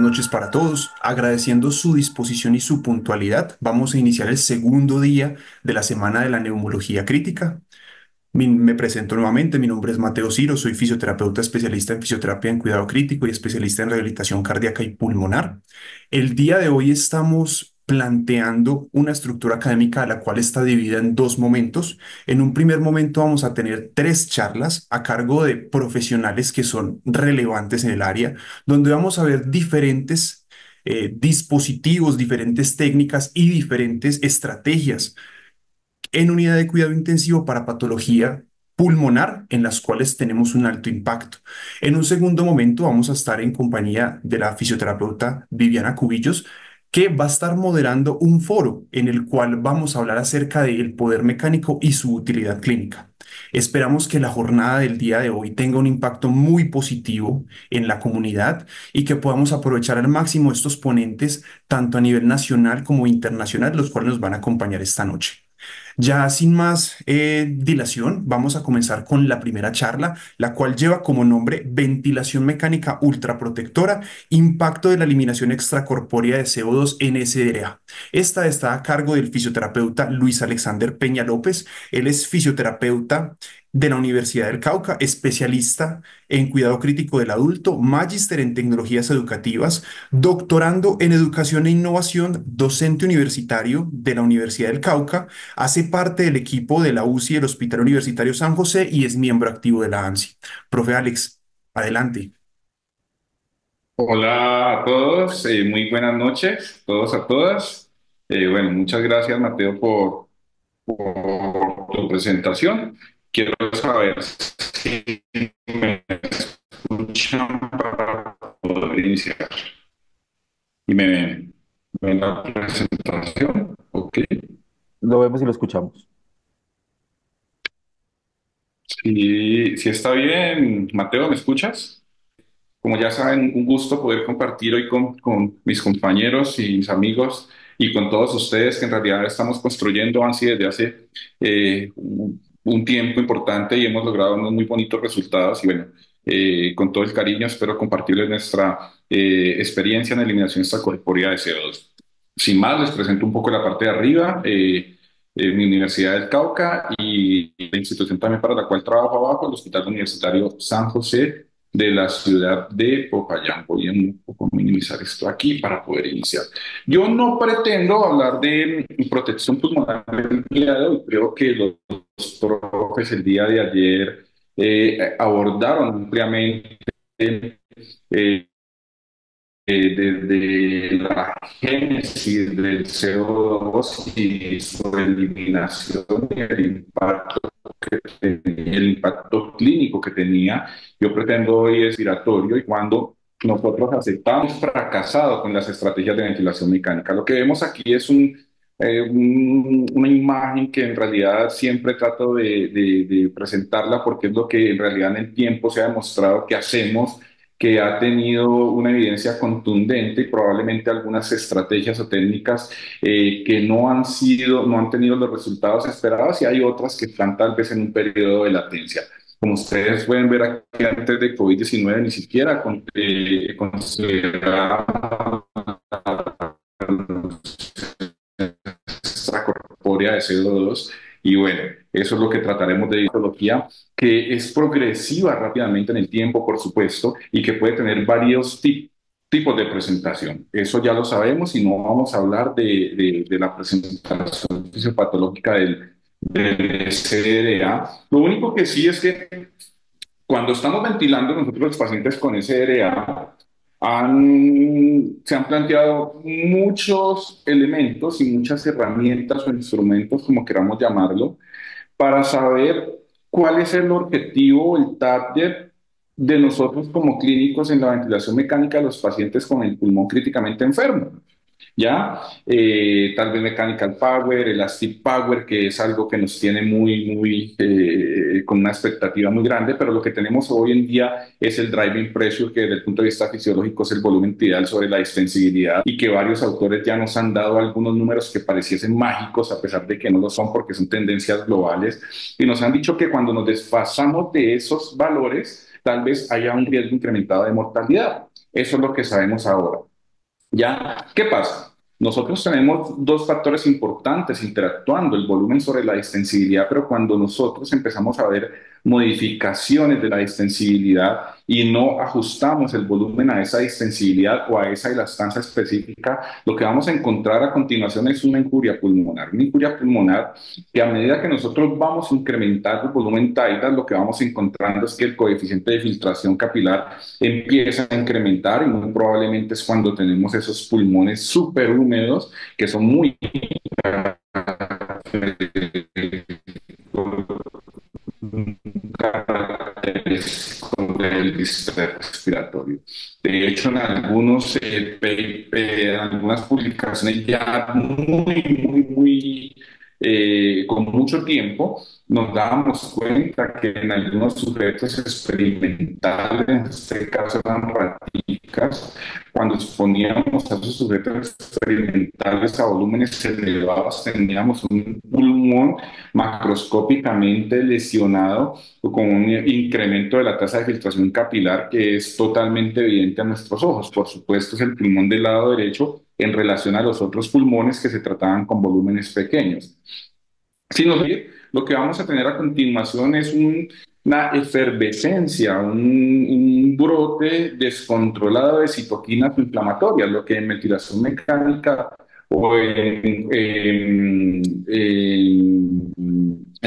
noches para todos. Agradeciendo su disposición y su puntualidad, vamos a iniciar el segundo día de la Semana de la Neumología Crítica. Me presento nuevamente, mi nombre es Mateo Ciro, soy fisioterapeuta especialista en fisioterapia en cuidado crítico y especialista en rehabilitación cardíaca y pulmonar. El día de hoy estamos planteando una estructura académica la cual está dividida en dos momentos. En un primer momento vamos a tener tres charlas a cargo de profesionales que son relevantes en el área, donde vamos a ver diferentes eh, dispositivos, diferentes técnicas y diferentes estrategias en unidad de cuidado intensivo para patología pulmonar en las cuales tenemos un alto impacto. En un segundo momento vamos a estar en compañía de la fisioterapeuta Viviana Cubillos, que va a estar moderando un foro en el cual vamos a hablar acerca del poder mecánico y su utilidad clínica. Esperamos que la jornada del día de hoy tenga un impacto muy positivo en la comunidad y que podamos aprovechar al máximo estos ponentes, tanto a nivel nacional como internacional, los cuales nos van a acompañar esta noche. Ya sin más eh, dilación, vamos a comenzar con la primera charla, la cual lleva como nombre Ventilación mecánica ultraprotectora, impacto de la eliminación extracorpórea de CO2 en SDRA. Esta está a cargo del fisioterapeuta Luis Alexander Peña López. Él es fisioterapeuta de la Universidad del Cauca, especialista en cuidado crítico del adulto, magíster en tecnologías educativas, doctorando en educación e innovación, docente universitario de la Universidad del Cauca, hace parte del equipo de la UCI del Hospital Universitario San José y es miembro activo de la ANSI. Profe Alex, adelante. Hola a todos, eh, muy buenas noches, todos a todas. Eh, bueno, muchas gracias Mateo por, por tu presentación. Quiero saber si me escuchan para poder iniciar. Y me ven, ven la presentación, ok. Lo vemos y lo escuchamos. Si, si está bien, Mateo, ¿me escuchas? Como ya saben, un gusto poder compartir hoy con, con mis compañeros y mis amigos y con todos ustedes que en realidad estamos construyendo ANSI desde hace eh, un, un tiempo importante y hemos logrado unos muy bonitos resultados y bueno, eh, con todo el cariño espero compartirles nuestra eh, experiencia en eliminación extracorpórea de CO2. Sin más, les presento un poco la parte de arriba. eh, eh, mi Universidad del Cauca y la institución también para la cual trabajo abajo, el Hospital Universitario San José de la ciudad de Popayán. Voy a minimizar esto aquí para poder iniciar. Yo no pretendo hablar de mm, protección pulmonar el día de. Creo que los, profes el día de ayer eh, abordaron ampliamente eh, desde la génesis del CO2 y su eliminación y el impacto, que, el impacto clínico que tenía. Yo pretendo hoy respiratorio y cuando nosotros aceptamos fracasado con las estrategias de ventilación mecánica. Lo que vemos aquí es un, eh, un, una imagen que en realidad siempre trato de, de, de presentarla porque es lo que en realidad en el tiempo se ha demostrado que hacemos que ha tenido una evidencia contundente y probablemente algunas estrategias o técnicas eh, que no han sido, no han tenido los resultados esperados y hay otras que están tal vez en un periodo de latencia. Como ustedes pueden ver aquí, antes de COVID-19 ni siquiera con, eh, consideraba extracorpórea de CO2 y bueno, eso es lo que trataremos de histología, que es progresiva rápidamente en el tiempo, por supuesto, y que puede tener varios tipos tipos de presentación. Eso ya lo sabemos y no vamos a hablar de, de, de la presentación fisiopatológica del, del. Lo único que sí es que cuando estamos ventilando nosotros los pacientes con SDA, se han planteado muchos elementos y muchas herramientas o instrumentos, como queramos llamarlo, para saber cuál es el objetivo, el target de nosotros como clínicos en la ventilación mecánica de los pacientes con el pulmón críticamente enfermo. ¿Ya? Eh, tal vez Mechanical Power, Elastic Power, que es algo que nos tiene muy, muy, eh, con una expectativa muy grande, pero lo que tenemos hoy en día es el Driving Pressure, que desde el punto de vista fisiológico es el volumen ideal sobre la extensibilidad y que varios autores ya nos han dado algunos números que pareciesen mágicos, a pesar de que no lo son porque son tendencias globales, y nos han dicho que cuando nos desfasamos de esos valores, tal vez haya un riesgo incrementado de mortalidad. Eso es lo que sabemos ahora. ¿Ya? ¿Qué pasa? Nosotros tenemos dos factores importantes interactuando, el volumen sobre la extensibilidad, pero cuando nosotros empezamos a ver modificaciones de la extensibilidad y no ajustamos el volumen a esa extensibilidad o a esa elastanza específica, lo que vamos a encontrar a continuación es una injuria pulmonar. Una injuria pulmonar que a medida que nosotros vamos a incrementar el volumen tidal, lo que vamos encontrando es que el coeficiente de filtración capilar empieza a incrementar y muy probablemente es cuando tenemos esos pulmones súper húmedos que son muy con el respiratorio. De hecho, en algunos eh, algunas publicaciones ya muy, muy, muy eh, con mucho tiempo, nos dábamos cuenta que en algunos sujetos experimentales, en este caso eran raticas, cuando exponíamos a esos sujetos experimentales a volúmenes elevados, teníamos un pulmón macroscópicamente lesionado con un incremento de la tasa de filtración capilar que es totalmente evidente a nuestros ojos. Por supuesto, es el pulmón del lado derecho en relación a los otros pulmones que se trataban con volúmenes pequeños. Sin oír, lo que vamos a tener a continuación es una efervescencia, un, brote descontrolado de citoquinas inflamatorias, lo que en ventilación mecánica o en,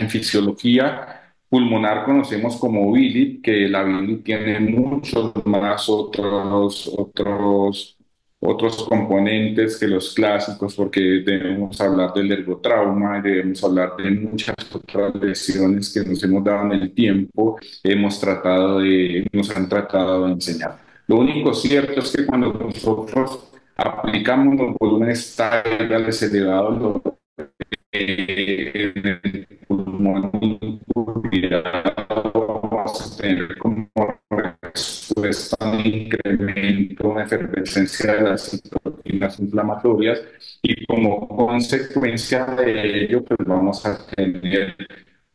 fisiología pulmonar conocemos como bilis, que la bilis tiene muchos más otros, otros otros componentes que los clásicos, porque debemos hablar del ergotrauma, debemos hablar de muchas otras lesiones que nos hemos dado en el tiempo, hemos tratado de, nos han tratado de enseñar. Lo único cierto es que cuando nosotros aplicamos los volúmenes tales elevados, en el pulmón vamos a tener como respuesta a un incremento, una efervescencia de las citoquinas inflamatorias y como consecuencia de ello, pues vamos a tener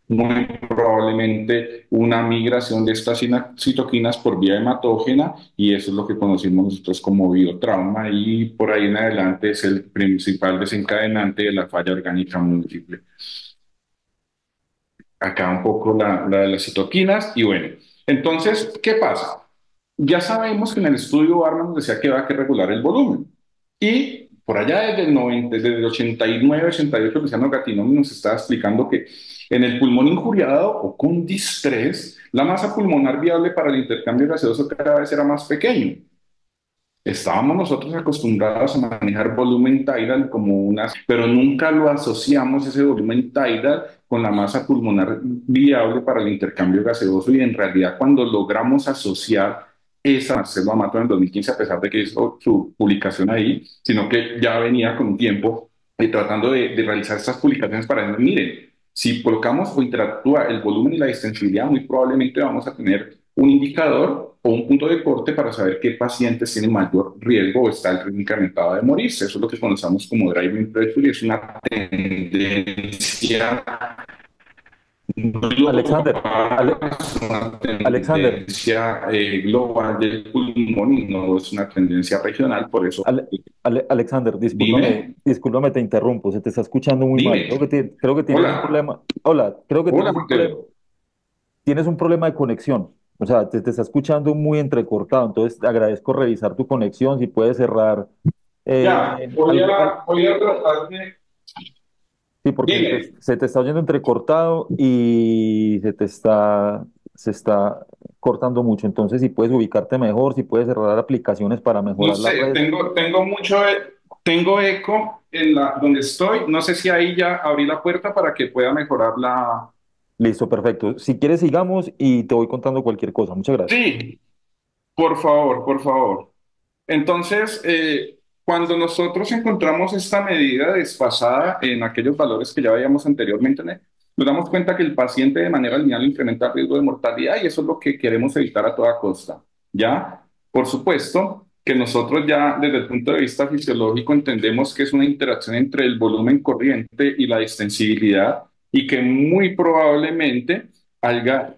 muy probablemente una migración de estas citoquinas por vía hematógena y eso es lo que conocimos nosotros como biotrauma y por ahí en adelante es el principal desencadenante de la falla orgánica múltiple. Acá un poco la, la de las citoquinas y bueno, entonces, ¿qué pasa? Ya sabemos que en el estudio Barman nos decía que va a que regular el volumen y por allá desde el, 90, desde el 89, 88, Luciano Gatinomi nos estaba explicando que en el pulmón injuriado o con distrés, la masa pulmonar viable para el intercambio gaseoso cada vez era más pequeño. Estábamos nosotros acostumbrados a manejar volumen tidal como una, pero nunca lo asociamos ese volumen tidal con la masa pulmonar viable para el intercambio gaseoso y en realidad cuando logramos asociar esa, Marcelo Amato en el 2015, a pesar de que hizo su publicación ahí, sino que ya venía con un tiempo y tratando de, de realizar estas publicaciones para decir, miren, si colocamos o interactúa el volumen y la extensibilidad, muy probablemente vamos a tener un indicador o un punto de corte para saber qué pacientes tienen mayor riesgo o está el riesgo incrementado de morirse. Eso es lo que conocemos como driving pressure y es una tendencia Alexander, Ale Alexander. Eh, global del pulmón y no es una tendencia regional, por eso. Ale Ale Alexander, discúlpame, discúlpame, te interrumpo, se te está escuchando muy Dime. mal. Creo que, te, creo que tienes Hola. un problema. Hola, creo que Hola, tienes un, problema, tienes un problema de conexión. O sea, te, te está escuchando muy entrecortado. Entonces, te agradezco revisar tu conexión. Si puedes cerrar. eh, Ya, voy a, voy a tratar de... Sí, porque te, se te está oyendo entrecortado y se te está, se está cortando mucho. Entonces, si puedes ubicarte mejor, si puedes cerrar aplicaciones para No mejorar la sé, red. tengo, tengo mucho, e- tengo eco en la, donde estoy. No sé si ahí ya abrí la puerta para que pueda mejorar la... Listo, perfecto. Si quieres, sigamos y te voy contando cualquier cosa. Muchas gracias. Sí, por favor, por favor. Entonces, eh, cuando nosotros encontramos esta medida desfasada en aquellos valores que ya veíamos anteriormente, ¿no? nos damos cuenta que el paciente de manera lineal incrementa el riesgo de mortalidad y eso es lo que queremos evitar a toda costa. ¿Ya? Por supuesto que nosotros ya desde el punto de vista fisiológico entendemos que es una interacción entre el volumen corriente y la extensibilidad y que muy probablemente haya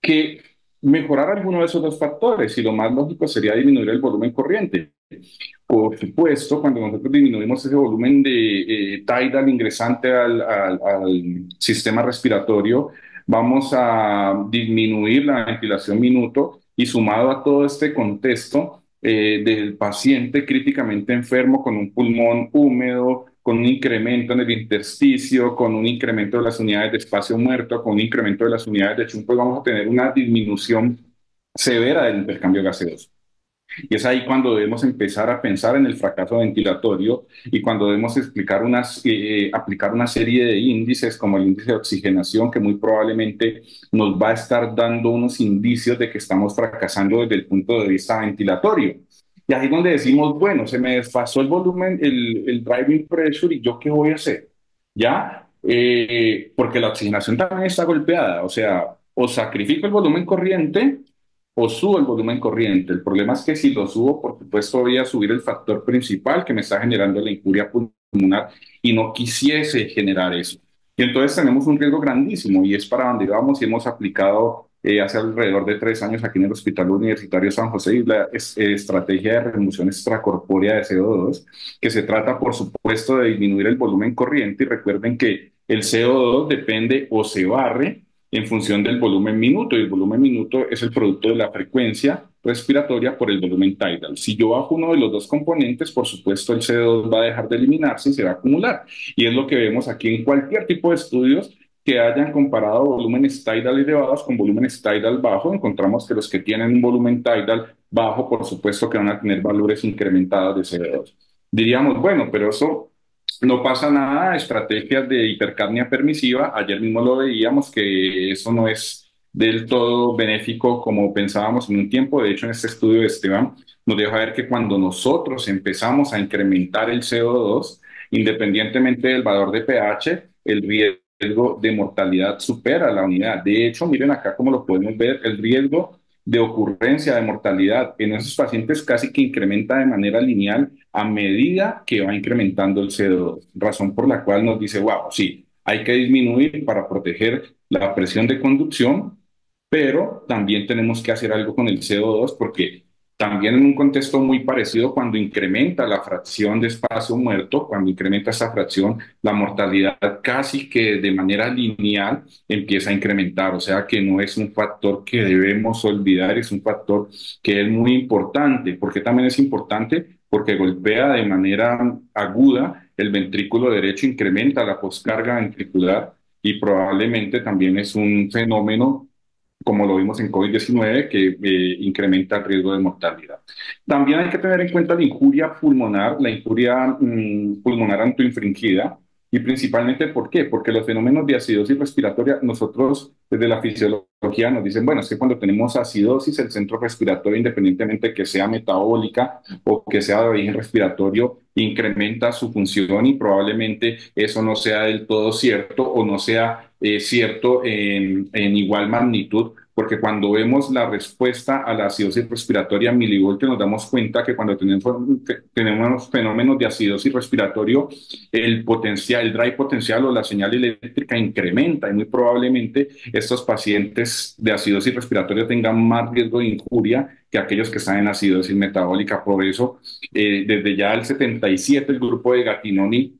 que mejorar alguno de esos dos factores y lo más lógico sería disminuir el volumen corriente. por supuesto, cuando nosotros disminuimos ese volumen de eh, tidal ingresante al, al, al, sistema respiratorio, vamos a disminuir la ventilación minuto y sumado a todo este contexto eh, del paciente críticamente enfermo con un pulmón húmedo, con un incremento en el intersticio, con un incremento de las unidades de espacio muerto, con un incremento de las unidades de chumpo, vamos a tener una disminución severa del intercambio gaseoso. Y es ahí cuando debemos empezar a pensar en el fracaso ventilatorio y cuando debemos explicar unas, eh, aplicar una serie de índices como el índice de oxigenación que muy probablemente nos va a estar dando unos indicios de que estamos fracasando desde el punto de vista ventilatorio. Y ahí es donde decimos, bueno, se me desfasó el volumen, el, el driving pressure y yo qué voy a hacer, ¿ya? Eh, porque la oxigenación también está golpeada, o sea, o sacrifico el volumen corriente o subo el volumen corriente. El problema es que si lo subo, por supuesto, voy a subir el factor principal que me está generando la incuria pulmonar y no quisiese generar eso. Y entonces tenemos un riesgo grandísimo y es para donde vamos y hemos aplicado hace alrededor de tres años aquí en el Hospital Universitario San José y la eh, estrategia de remoción extracorpórea de CO2, que se trata, por supuesto, de disminuir el volumen corriente y recuerden que el CO2 depende o se barre en función del volumen minuto, y el volumen minuto es el producto de la frecuencia respiratoria por el volumen tidal. Si yo bajo uno de los dos componentes, por supuesto el CO2 va a dejar de eliminarse y se va a acumular. Y es lo que vemos aquí en cualquier tipo de estudios que hayan comparado volúmenes tidal elevados con volúmenes tidal bajos, encontramos que los que tienen un volumen tidal bajo, por supuesto que van a tener valores incrementados de CO2. Diríamos, bueno, pero eso no pasa nada, estrategias de hipercapnia permisiva, ayer mismo lo veíamos que eso no es del todo benéfico como pensábamos en un tiempo, de hecho en este estudio de Esteban nos deja ver que cuando nosotros empezamos a incrementar el CO2, independientemente del valor de pH, el riesgo de mortalidad supera la unidad. De hecho, miren acá como lo podemos ver, el riesgo de ocurrencia de mortalidad en esos pacientes casi que incrementa de manera lineal a medida que va incrementando el CO2, razón por la cual nos dice, wow, sí, hay que disminuir para proteger la presión de conducción, pero también tenemos que hacer algo con el CO2 porque también en un contexto muy parecido, cuando incrementa la fracción de espacio muerto, cuando incrementa esa fracción, la mortalidad casi que de manera lineal empieza a incrementar. O sea que no es un factor que debemos olvidar, es un factor que es muy importante. ¿Por qué también es importante? Porque golpea de manera aguda el ventrículo derecho, incrementa la poscarga ventricular y probablemente también es un fenómeno como lo vimos en COVID-19, que eh, incrementa el riesgo de mortalidad. También hay que tener en cuenta la injuria pulmonar, la injuria mmm, pulmonar autoinfringida, y principalmente, ¿por qué? Porque los fenómenos de acidosis respiratoria, nosotros desde la fisiología nos dicen, bueno, es que cuando tenemos acidosis, el centro respiratorio, independientemente que sea metabólica o que sea de origen respiratorio, incrementa su función y probablemente eso no sea del todo cierto o no sea eh, cierto en, en igual magnitud porque cuando vemos la respuesta a la acidosis respiratoria milivoltio nos damos cuenta que cuando tenemos, tenemos fenómenos de acidosis respiratorio, el potencial, el drive potencial o la señal eléctrica incrementa y muy probablemente estos pacientes de acidosis respiratoria tengan más riesgo de injuria que aquellos que están en acidosis metabólica. Por eso, eh, desde ya el 77, el grupo de Gatinoni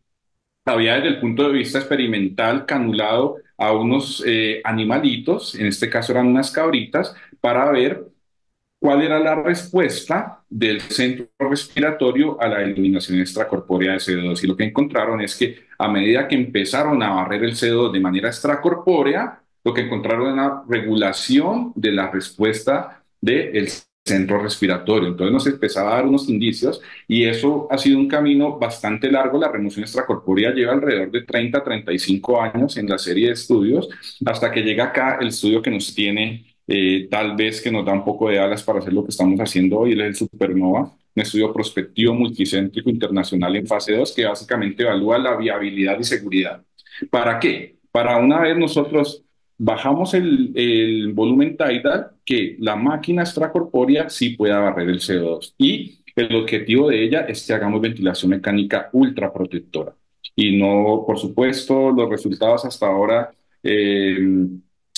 había desde el punto de vista experimental canulado a unos eh, animalitos, en este caso eran unas cabritas, para ver cuál era la respuesta del centro respiratorio a la eliminación extracorpórea de CO2. Y lo que encontraron es que a medida que empezaron a barrer el CO2 de manera extracorpórea, lo que encontraron era una regulación de la respuesta del centro respiratorio. Entonces nos empezaba a dar unos indicios y eso ha sido un camino bastante largo. La remoción extracorpórea lleva alrededor de 30 a 35 años en la serie de estudios hasta que llega acá el estudio que nos tiene eh, tal vez que nos da un poco de alas para hacer lo que estamos haciendo hoy, el Supernova, un estudio prospectivo multicéntrico internacional en fase 2 que básicamente evalúa la viabilidad y seguridad. ¿Para qué? Para una vez nosotros bajamos el, el, volumen tidal, que la máquina extracorpórea sí pueda barrer el CO2. Y el objetivo de ella es que hagamos ventilación mecánica ultra protectora. Y no, por supuesto, los resultados hasta ahora eh,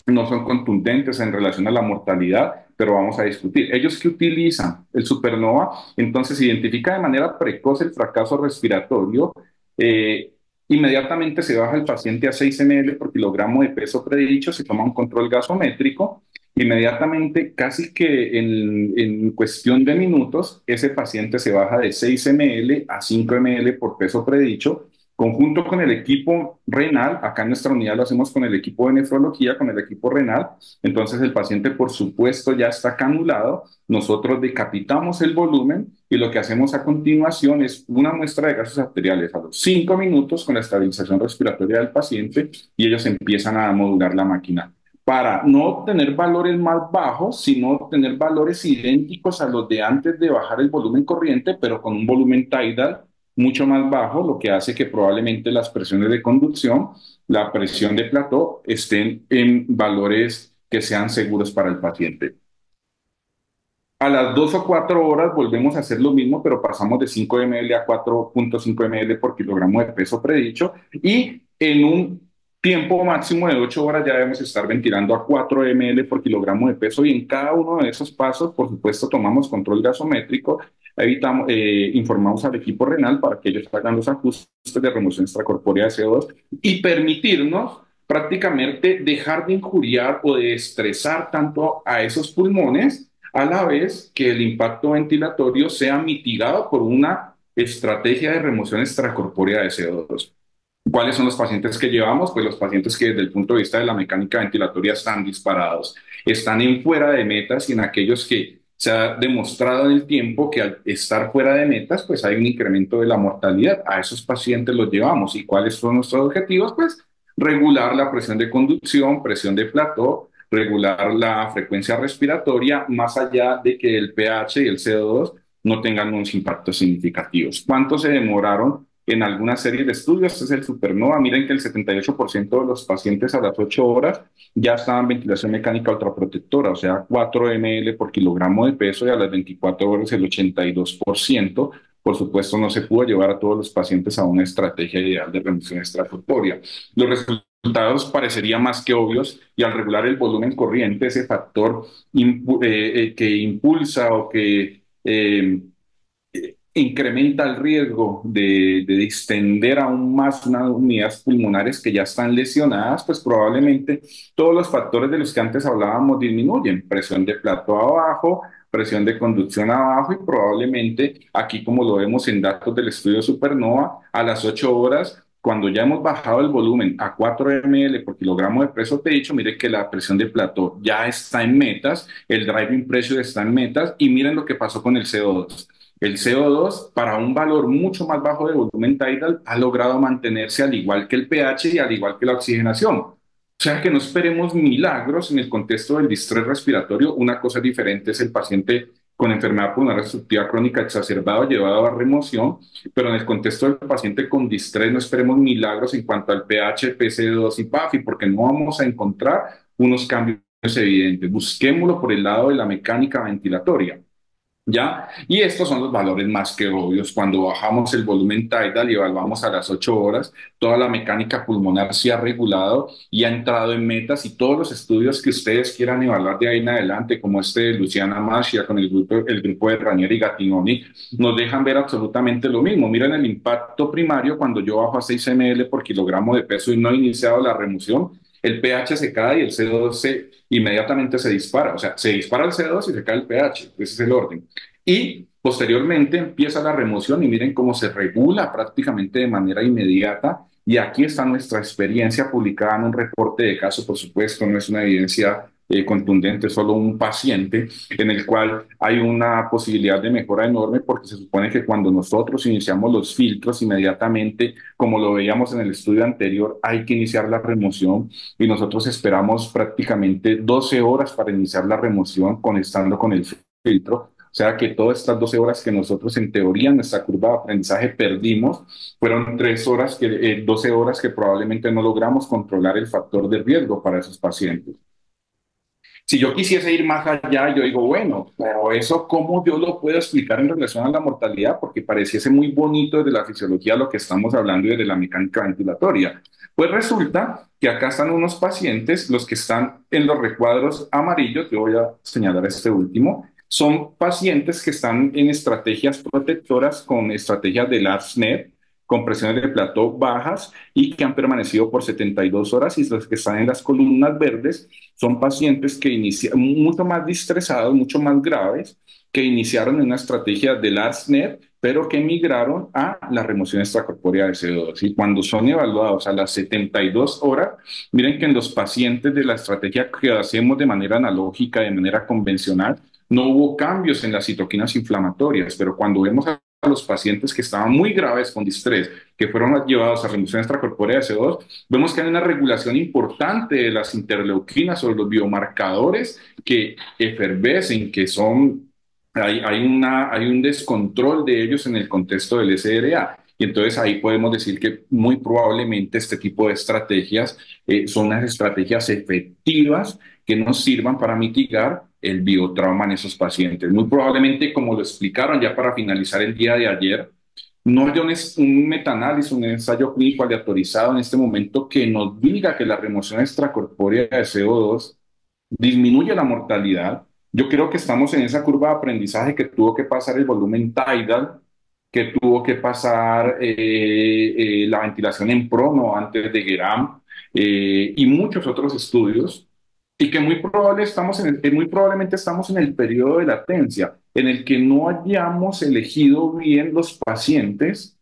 no son contundentes en relación a la mortalidad, pero vamos a discutir. ¿Ellos qué utilizan? El supernova, entonces identifica de manera precoz el fracaso respiratorio. Eh, inmediatamente se baja el paciente a 6 ml por kilogramo de peso predicho, se toma un control gasométrico Inmediatamente, casi que en, en, cuestión de minutos, ese paciente se baja de 6 ml a 5 ml por peso predicho, conjunto con el equipo renal. Acá en nuestra unidad lo hacemos con el equipo de nefrología, con el equipo renal. Entonces el paciente, por supuesto, ya está canulado. Nosotros decapitamos el volumen y lo que hacemos a continuación es una muestra de gases arteriales a los 5 minutos con la estabilización respiratoria del paciente y ellos empiezan a modular la máquina para no tener valores más bajos, sino tener valores idénticos a los de antes de bajar el volumen corriente, pero con un volumen tidal mucho más bajo, lo que hace que probablemente las presiones de conducción, la presión de plató, estén en valores que sean seguros para el paciente. A las dos o cuatro horas volvemos a hacer lo mismo, pero pasamos de 5 ml a 4.5 ml por kilogramo de peso predicho y en un tiempo máximo de 8 horas ya debemos estar ventilando a 4 ml por kilogramo de peso y en cada uno de esos pasos, por supuesto, tomamos control gasométrico, evitamos, eh, informamos al equipo renal para que ellos hagan los ajustes de remoción extracorpórea de CO2 y permitirnos prácticamente dejar de injuriar o de estresar tanto a esos pulmones a la vez que el impacto ventilatorio sea mitigado por una estrategia de remoción extracorpórea de CO2. ¿Cuáles son los pacientes que llevamos? Pues los pacientes que desde el punto de vista de la mecánica ventilatoria están disparados, están en fuera de metas y en aquellos que se ha demostrado en el tiempo que al estar fuera de metas, pues hay un incremento de la mortalidad. A esos pacientes los llevamos. ¿Y cuáles son nuestros objetivos? Pues regular la presión de conducción, presión de plató, regular la frecuencia respiratoria, más allá de que el pH y el CO2 no tengan unos impactos significativos. ¿Cuánto se demoraron en alguna serie de estudios, es el supernova, miren que el 78% de los pacientes a las 8 horas ya estaban en ventilación mecánica ultraprotectora, o sea, 4 ml por kilogramo de peso y a las 24 horas el 82%. Por supuesto, no se pudo llevar a todos los pacientes a una estrategia ideal de reducción extracorpórea. Los resultados parecerían más que obvios y al regular el volumen corriente, ese factor eh, eh, que impulsa o que eh, incrementa el riesgo de, de, distender aún más unas unidades pulmonares que ya están lesionadas, pues probablemente todos los factores de los que antes hablábamos disminuyen. Presión de plato abajo, presión de conducción abajo y probablemente aquí como lo vemos en datos del estudio Supernova, a las 8 horas cuando ya hemos bajado el volumen a 4 ml por kilogramo de peso dicho, mire que la presión de plato ya está en metas, el driving pressure está en metas y miren lo que pasó con el CO2 el CO2, para un valor mucho más bajo de volumen tidal, ha logrado mantenerse al igual que el pH y al igual que la oxigenación. O sea que no esperemos milagros en el contexto del distrés respiratorio. Una cosa diferente es el paciente con enfermedad pulmonar obstructiva crónica exacerbada llevado a remoción, pero en el contexto del paciente con distrés no esperemos milagros en cuanto al pH, PC2 y PAFI, porque no vamos a encontrar unos cambios evidentes. Busquémoslo por el lado de la mecánica ventilatoria. ¿Ya? Y estos son los valores más que obvios. Cuando bajamos el volumen tidal y evaluamos a las 8 horas, toda la mecánica pulmonar se ha regulado y ha entrado en metas y todos los estudios que ustedes quieran evaluar de ahí en adelante, como este de Luciana Maschia con el grupo, el grupo de Ranieri y Gattinoni, nos dejan ver absolutamente lo mismo. Miren el impacto primario cuando yo bajo a 6 ml por kilogramo de peso y no he iniciado la remoción el pH se cae y el CO2 se, inmediatamente se dispara. O sea, se dispara el CO2 y se cae el pH. Ese es el orden. Y posteriormente empieza la remoción y miren cómo se regula prácticamente de manera inmediata. Y aquí está nuestra experiencia publicada en un reporte de caso, por supuesto, no es una evidencia eh, contundente, solo un paciente en el cual hay una posibilidad de mejora enorme porque se supone que cuando nosotros iniciamos los filtros inmediatamente, como lo veíamos en el estudio anterior, hay que iniciar la remoción y nosotros esperamos prácticamente 12 horas para iniciar la remoción conectando con el filtro. O sea que todas estas 12 horas que nosotros en teoría en nuestra curva de aprendizaje perdimos, fueron 3 horas que, eh, 12 horas que probablemente no logramos controlar el factor de riesgo para esos pacientes. Si yo quisiese ir más allá, yo digo, bueno, pero eso, ¿cómo yo lo puedo explicar en relación a la mortalidad? Porque pareciese muy bonito desde la fisiología lo que estamos hablando y desde la mecánica ventilatoria. Pues resulta que acá están unos pacientes, los que están en los recuadros amarillos, yo voy a señalar este último, son pacientes que están en estrategias protectoras con estrategias de LARSNet, con presiones de plató bajas y que han permanecido por 72 horas y los que están en las columnas verdes son pacientes que inician mucho más distresados, mucho más graves, que iniciaron una estrategia de LARSNet, pero que migraron a la remoción extracorpórea de CO2. Y cuando son evaluados a las 72 horas, miren que en los pacientes de la estrategia que hacemos de manera analógica, de manera convencional, no hubo cambios en las citoquinas inflamatorias, pero cuando vemos a los pacientes que estaban muy graves con distrés, que fueron llevados a remoción extracorpórea de CO2, vemos que hay una regulación importante de las interleuquinas o los biomarcadores que efervescen, que son, hay, hay, una, hay un descontrol de ellos en el contexto del SRA. Y entonces ahí podemos decir que muy probablemente este tipo de estrategias eh, son las estrategias efectivas que nos sirvan para mitigar el biotrauma en esos pacientes. Muy probablemente, como lo explicaron ya para finalizar el día de ayer, no hay un, un un ensayo clínico aleatorizado en este momento que nos diga que la remoción extracorpórea de CO2 disminuye la mortalidad. Yo creo que estamos en esa curva de aprendizaje que tuvo que pasar el volumen tidal, que tuvo que pasar eh, eh, la ventilación en prono antes de Geram eh, y muchos otros estudios y que muy, probable estamos en el, muy probablemente estamos en el periodo de latencia, en el que no hayamos elegido bien los pacientes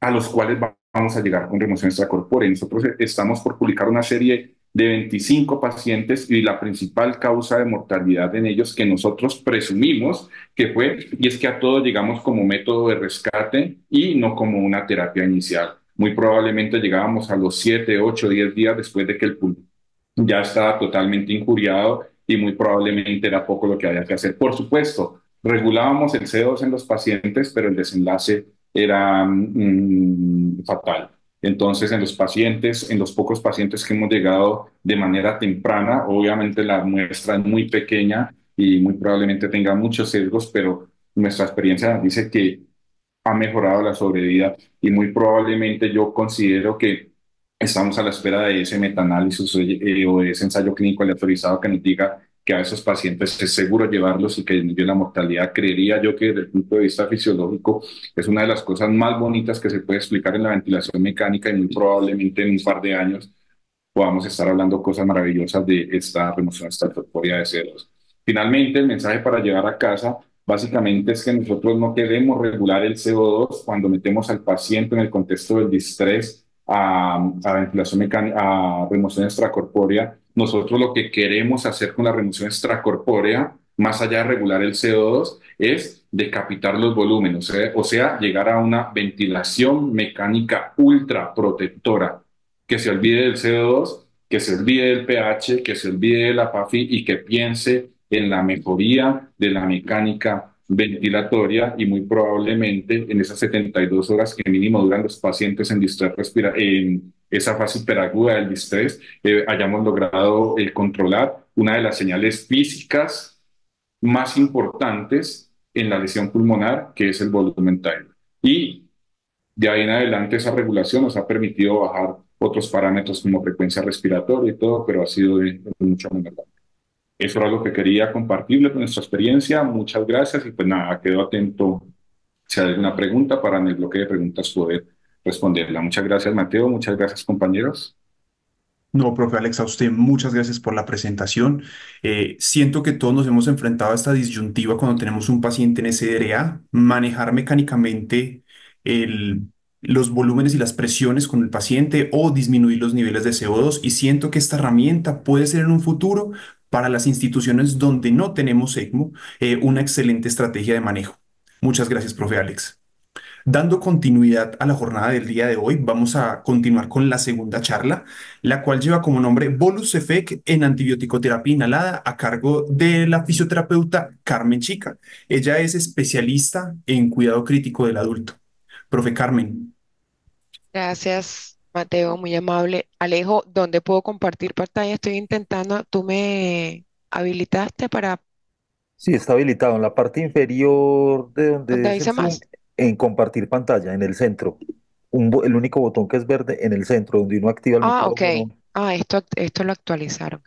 a los cuales vamos a llegar con remoción extracorpórea. Nosotros estamos por publicar una serie de 25 pacientes y la principal causa de mortalidad en ellos que nosotros presumimos que fue, y es que a todos llegamos como método de rescate y no como una terapia inicial. Muy probablemente llegábamos a los 7, 8, 10 días después de que el ya estaba totalmente injuriado y muy probablemente era poco lo que había que hacer. Por supuesto, regulábamos el CO2 en los pacientes, pero el desenlace era mm, fatal. Entonces, en los pacientes, en los pocos pacientes que hemos llegado de manera temprana, obviamente la muestra es muy pequeña y muy probablemente tenga muchos sesgos, pero nuestra experiencia dice que ha mejorado la sobrevida y muy probablemente yo considero que estamos a la espera de ese metaanálisis eh, o de ese ensayo clínico aleatorizado que nos diga que a esos pacientes es seguro llevarlos y que disminuye la mortalidad. Creería yo que desde el punto de vista fisiológico es una de las cosas más bonitas que se puede explicar en la ventilación mecánica y muy probablemente en un par de años podamos estar hablando cosas maravillosas de esta remoción extracorpórea de CO2. Finalmente, el mensaje para llegar a casa básicamente es que nosotros no queremos regular el CO2 cuando metemos al paciente en el contexto del distrés a, ventilación mecánica, a remoción extracorpórea, nosotros lo que queremos hacer con la remoción extracorpórea, más allá de regular el CO2, es decapitar los volúmenes, o sea, llegar a una ventilación mecánica ultra protectora, que se olvide del CO2, que se olvide del pH, que se olvide de la PAFI y que piense en la mejoría de la mecánica ventilatoria y muy probablemente en esas 72 horas que mínimo duran los pacientes en respira en esa fase hiperaguda del distrés, eh, hayamos logrado eh, controlar una de las señales físicas más importantes en la lesión pulmonar, que es el volumen time. Y de ahí en adelante esa regulación nos ha permitido bajar otros parámetros como frecuencia respiratoria y todo, pero ha sido de, de mucha manera. Eso era lo que quería compartirles con nuestra experiencia. Muchas gracias y pues nada, quedo atento si hay alguna pregunta para en el bloque de preguntas poder responderla. Muchas gracias Mateo, muchas gracias compañeros. No, profe Alex, a usted muchas gracias por la presentación. Eh, siento que todos nos hemos enfrentado a esta disyuntiva cuando tenemos un paciente en SDRA, manejar mecánicamente el, los volúmenes y las presiones con el paciente o disminuir los niveles de CO2 y siento que esta herramienta puede ser en un futuro para las instituciones donde no tenemos ECMO, eh, una excelente estrategia de manejo. Muchas gracias, profe Alex. Dando continuidad a la jornada del día de hoy, vamos a continuar con la segunda charla, la cual lleva como nombre Bolus Effect en antibiótico-terapia inhalada a cargo de la fisioterapeuta Carmen Chica. Ella es especialista en cuidado crítico del adulto. Profe Carmen. Gracias, Mateo, muy amable. Alejo, ¿dónde puedo compartir pantalla? Estoy intentando, tú me, habilitaste para Sí, está habilitado en la parte inferior de donde el dice Zoom, más. en compartir pantalla, en el centro. Un el único botón que es verde en el centro, donde uno activa el Ah, ok. micrófono. Ah, esto, esto lo actualizaron.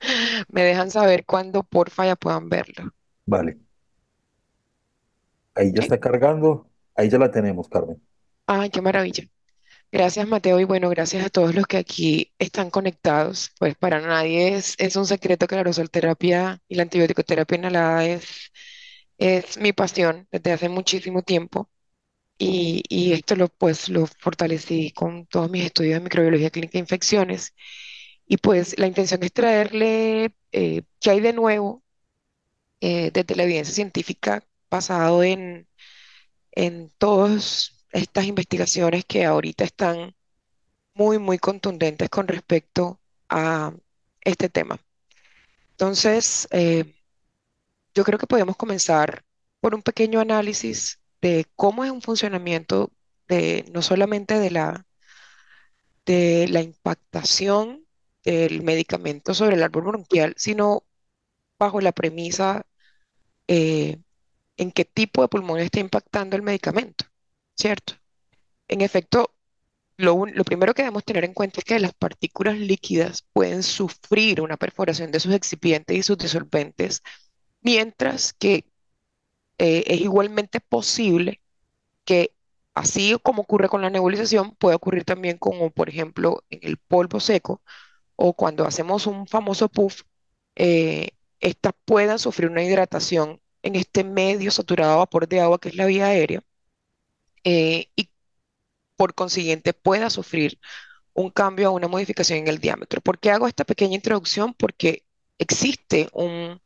Me dejan saber cuándo porfa ya puedan verlo. Vale, ahí ya Ok. está cargando. Ahí ya la tenemos, Carmen. Ay, qué maravilla. Gracias, Mateo, y bueno, gracias a todos los que aquí están conectados. Pues para nadie es, es un secreto que la aerosolterapia y la antibiótico-terapia inhalada es, es mi pasión desde hace muchísimo tiempo. Y, y esto lo, pues, lo fortalecí con todos mis estudios de microbiología clínica e infecciones. Y pues la intención es traerle eh, qué hay de nuevo eh, desde la evidencia científica basado en, en todas estas investigaciones que ahorita están muy, muy contundentes con respecto a este tema. Entonces, eh, yo creo que podemos comenzar por un pequeño análisis de cómo es un funcionamiento de no solamente de la, de la impactación del medicamento sobre el árbol bronquial, sino bajo la premisa eh, en qué tipo de pulmón está impactando el medicamento, ¿cierto? En efecto, lo, un- lo primero que debemos tener en cuenta es que las partículas líquidas pueden sufrir una perforación de sus excipientes y sus disolventes, mientras que eh, es igualmente posible que, así como ocurre con la nebulización, puede ocurrir también como, por ejemplo, en el polvo seco o cuando hacemos un famoso puff, eh, estas puedan sufrir una hidratación en este medio saturado a vapor de agua que es la vía aérea eh, y por consiguiente pueda sufrir un cambio o una modificación en el diámetro. ¿Por qué hago esta pequeña introducción? Porque existe un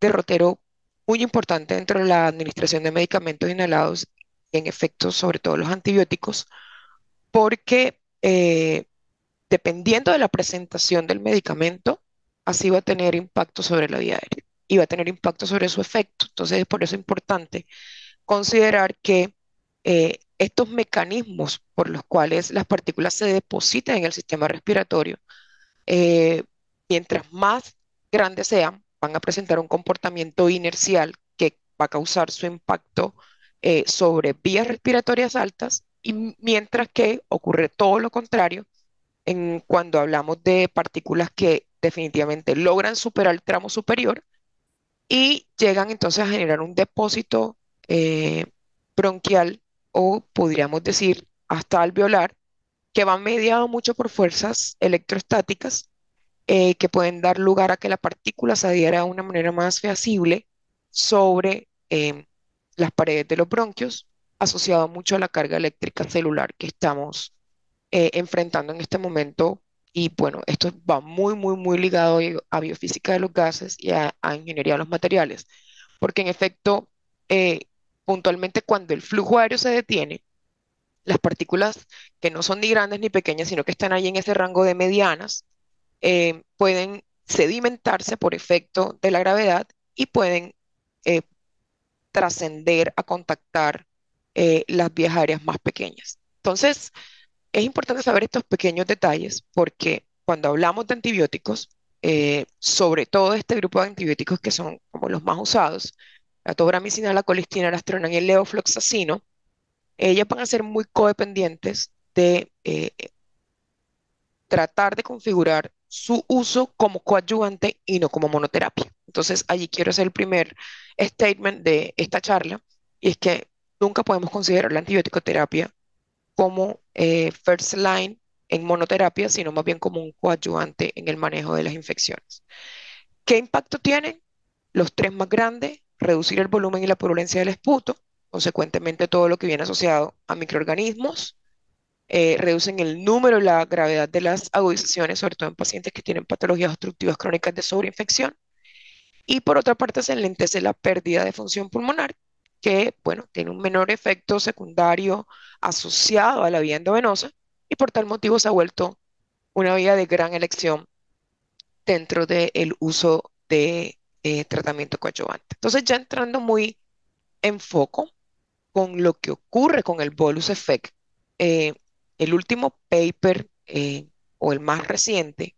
derrotero muy importante dentro de la administración de medicamentos inhalados, en efecto, sobre todo los antibióticos, porque eh, dependiendo de la presentación del medicamento, así va a tener impacto sobre la vía aérea y va a tener impacto sobre su efecto. Entonces, es por eso importante considerar que eh, estos mecanismos por los cuales las partículas se depositan en el sistema respiratorio, eh, mientras más grandes sean, van a presentar un comportamiento inercial que va a causar su impacto eh, sobre vías respiratorias altas y mientras que ocurre todo lo contrario en cuando hablamos de partículas que definitivamente logran superar el tramo superior y llegan entonces a generar un depósito bronquial o podríamos decir hasta alveolar, que va mediado mucho por fuerzas electrostáticas eh, que pueden dar lugar a que la partícula se adhiera de una manera más feasible sobre em, las paredes de los bronquios, asociado mucho a la carga eléctrica celular que estamos eh, enfrentando en este momento. Y bueno, esto va muy, muy, muy ligado a bio- a biofísica de los gases y a, ingeniería de los materiales, porque en efecto, eh, puntualmente cuando el flujo aéreo se detiene, las partículas que no son ni grandes ni pequeñas, sino que están ahí en ese rango de medianas, eh, pueden sedimentarse por efecto de la gravedad y pueden eh, trascender a contactar eh, las vías aéreas más pequeñas. Entonces, es importante saber estos pequeños detalles porque cuando hablamos de antibióticos, sobre todo este grupo de antibióticos que son como los más usados, la tobramicina, la colistina, la astrona y el levofloxacino, ellas van a ser muy codependientes de eh, tratar de configurar su uso como coadyuvante y no como monoterapia. Entonces, allí quiero hacer el primer statement de esta charla, y es que nunca podemos considerar la antibiótico-terapia como eh, first line en monoterapia, sino más bien como un coadyuvante en el manejo de las infecciones. ¿Qué impacto tienen? Los tres más grandes, reducir el volumen y la purulencia del esputo, consecuentemente todo lo que viene asociado a microorganismos, eh, reducen el número y la gravedad de las agudizaciones, sobre todo en pacientes que tienen patologías obstructivas crónicas de sobreinfección. Y por otra parte, se enlentece la pérdida de función pulmonar, que, bueno, tiene un menor efecto secundario asociado a la vía endovenosa y por tal motivo se ha vuelto una vía de gran elección dentro del uso de eh, tratamiento coadyuvante. Entonces, ya entrando muy en foco con lo que ocurre con el bolus effect, eh, el último paper eh, o el más reciente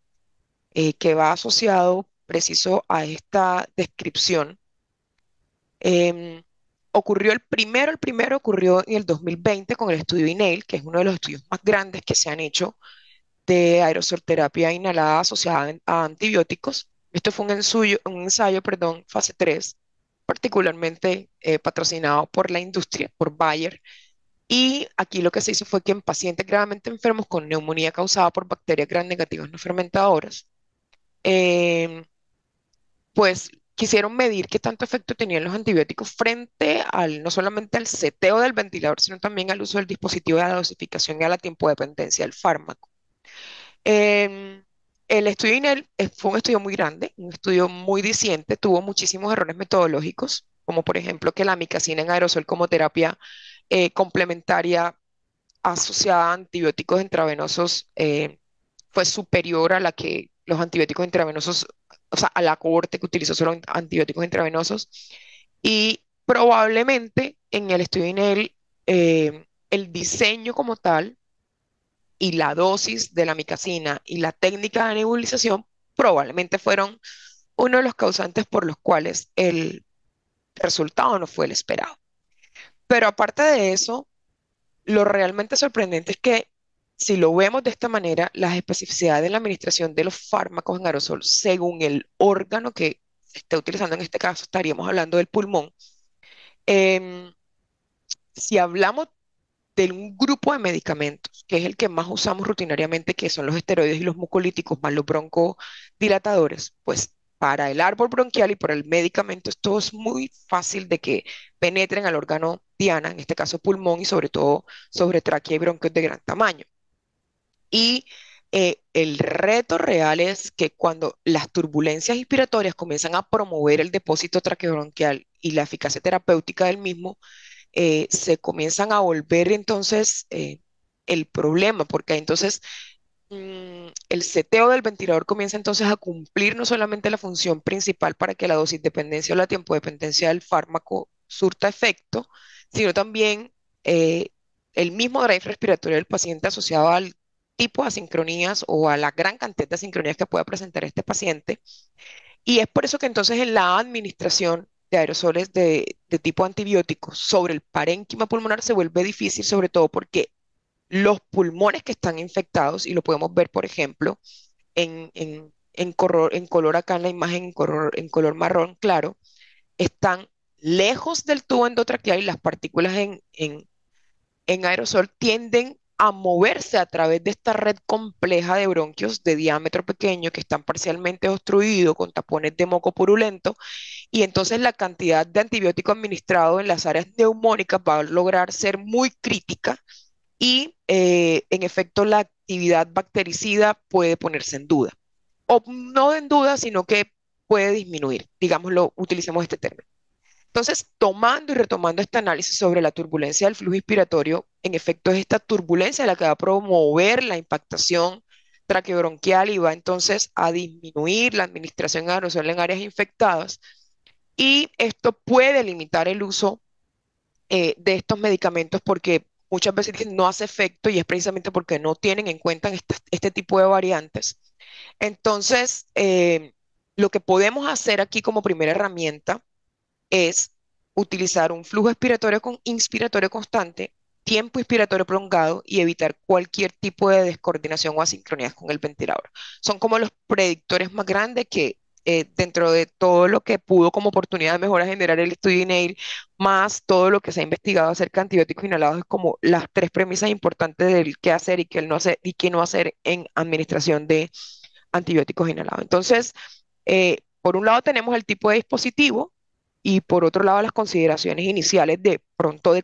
eh, que va asociado preciso a esta descripción. Em, ocurrió el primero, el primero ocurrió en el 2020 con el estudio INAIL, que es uno de los estudios más grandes que se han hecho de aerosolterapia inhalada asociada a antibióticos. Esto fue un ensayo, un ensayo perdón, fase 3, particularmente eh, patrocinado por la industria, por Bayer. Y aquí lo que se hizo fue que en pacientes gravemente enfermos con neumonía causada por bacterias gram negativas no fermentadoras, em, pues quisieron medir qué tanto efecto tenían los antibióticos frente al, no solamente al seteo del ventilador, sino también al uso del dispositivo de la dosificación y a la tiempo dependencia del fármaco. Em, el estudio INEL fue un estudio muy grande, un estudio muy diciente, tuvo muchísimos errores metodológicos, como por ejemplo que la amicacina en aerosol como terapia eh, complementaria asociada a antibióticos intravenosos eh, fue superior a la que los antibióticos intravenosos, o sea, a la cohorte que utilizó solo antibióticos intravenosos. Y probablemente en el estudio INEL, eh, el diseño como tal y la dosis de la micacina y la técnica de nebulización probablemente fueron uno de los causantes por los cuales el resultado no fue el esperado. Pero aparte de eso, lo realmente sorprendente es que si lo vemos de esta manera, las especificidades de la administración de los fármacos en aerosol, según el órgano que se esté utilizando en este caso, estaríamos hablando del pulmón. Em, si hablamos de un grupo de medicamentos, que es el que más usamos rutinariamente, que son los esteroides y los mucolíticos, más los broncodilatadores, pues para el árbol bronquial y por el medicamento esto es muy fácil de que penetren al órgano diana, en este caso pulmón y sobre todo sobre tráquea y bronquios de gran tamaño. Y eh, el reto real es que cuando las turbulencias inspiratorias comienzan a promover el depósito traqueobronquial y la eficacia terapéutica del mismo, eh, se comienzan a volver entonces eh, el problema, porque entonces mm, el seteo del ventilador comienza entonces a cumplir no solamente la función principal para que la dosis dependencia o la tiempo dependencia del fármaco surta efecto, sino también eh, el mismo drive respiratorio del paciente asociado al tipo de asincronías o a la gran cantidad de asincronías que pueda presentar este paciente. Y es por eso que entonces en la administración de aerosoles de, tipo antibiótico sobre el parénquima pulmonar se vuelve difícil, sobre todo porque los pulmones que están infectados, y lo podemos ver, por ejemplo, en, en, color, acá en la imagen en color, en color marrón claro, están lejos del tubo endotraqueal y las partículas en, en aerosol tienden a moverse a través de esta red compleja de bronquios de diámetro pequeño que están parcialmente obstruidos con tapones de moco purulento y entonces la cantidad de antibiótico administrado en las áreas neumónicas va a lograr ser muy crítica y eh, en efecto la actividad bactericida puede ponerse en duda. O no en duda, sino que puede disminuir, digámoslo, utilicemos este término. Entonces, tomando y retomando este análisis sobre la turbulencia del flujo inspiratorio, en efecto es esta turbulencia la que va a promover la impactación traqueobronquial y va entonces a disminuir la administración aerosol en áreas infectadas. Y esto puede limitar el uso eh, de estos medicamentos porque muchas veces no hace efecto y es precisamente porque no tienen en cuenta este, tipo de variantes. Entonces, eh, lo que podemos hacer aquí como primera herramienta es utilizar un flujo expiratorio con inspiratorio constante, tiempo inspiratorio prolongado y evitar cualquier tipo de descoordinación o asincronías con el ventilador. Son como los predictores más grandes que eh, dentro de todo lo que pudo como oportunidad de mejora generar el estudio más todo lo que se ha investigado acerca de antibióticos inhalados, es como las tres premisas importantes del qué hacer y qué no hacer, y qué no hacer en administración de antibióticos inhalados. Entonces, eh, por un lado tenemos el tipo de dispositivo, y por otro lado, las consideraciones iniciales de pronto de,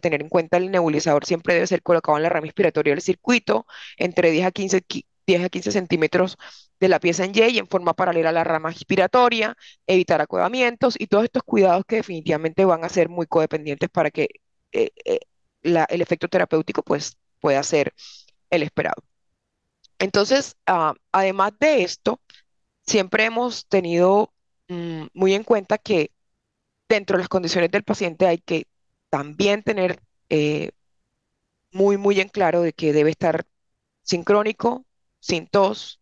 tener en cuenta el nebulizador siempre debe ser colocado en la rama inspiratoria del circuito, entre 10 a 15, 10 a 15 centímetros de la pieza en Y y en forma paralela a la rama inspiratoria, evitar acuevamientos y todos estos cuidados que definitivamente van a ser muy codependientes para que eh, eh, el efecto terapéutico pues, pueda ser el esperado. Entonces, ah, además de esto, siempre hemos tenido mm, muy en cuenta que dentro de las condiciones del paciente hay que también tener eh, muy, muy en claro de que debe estar sincrónico, sin tos,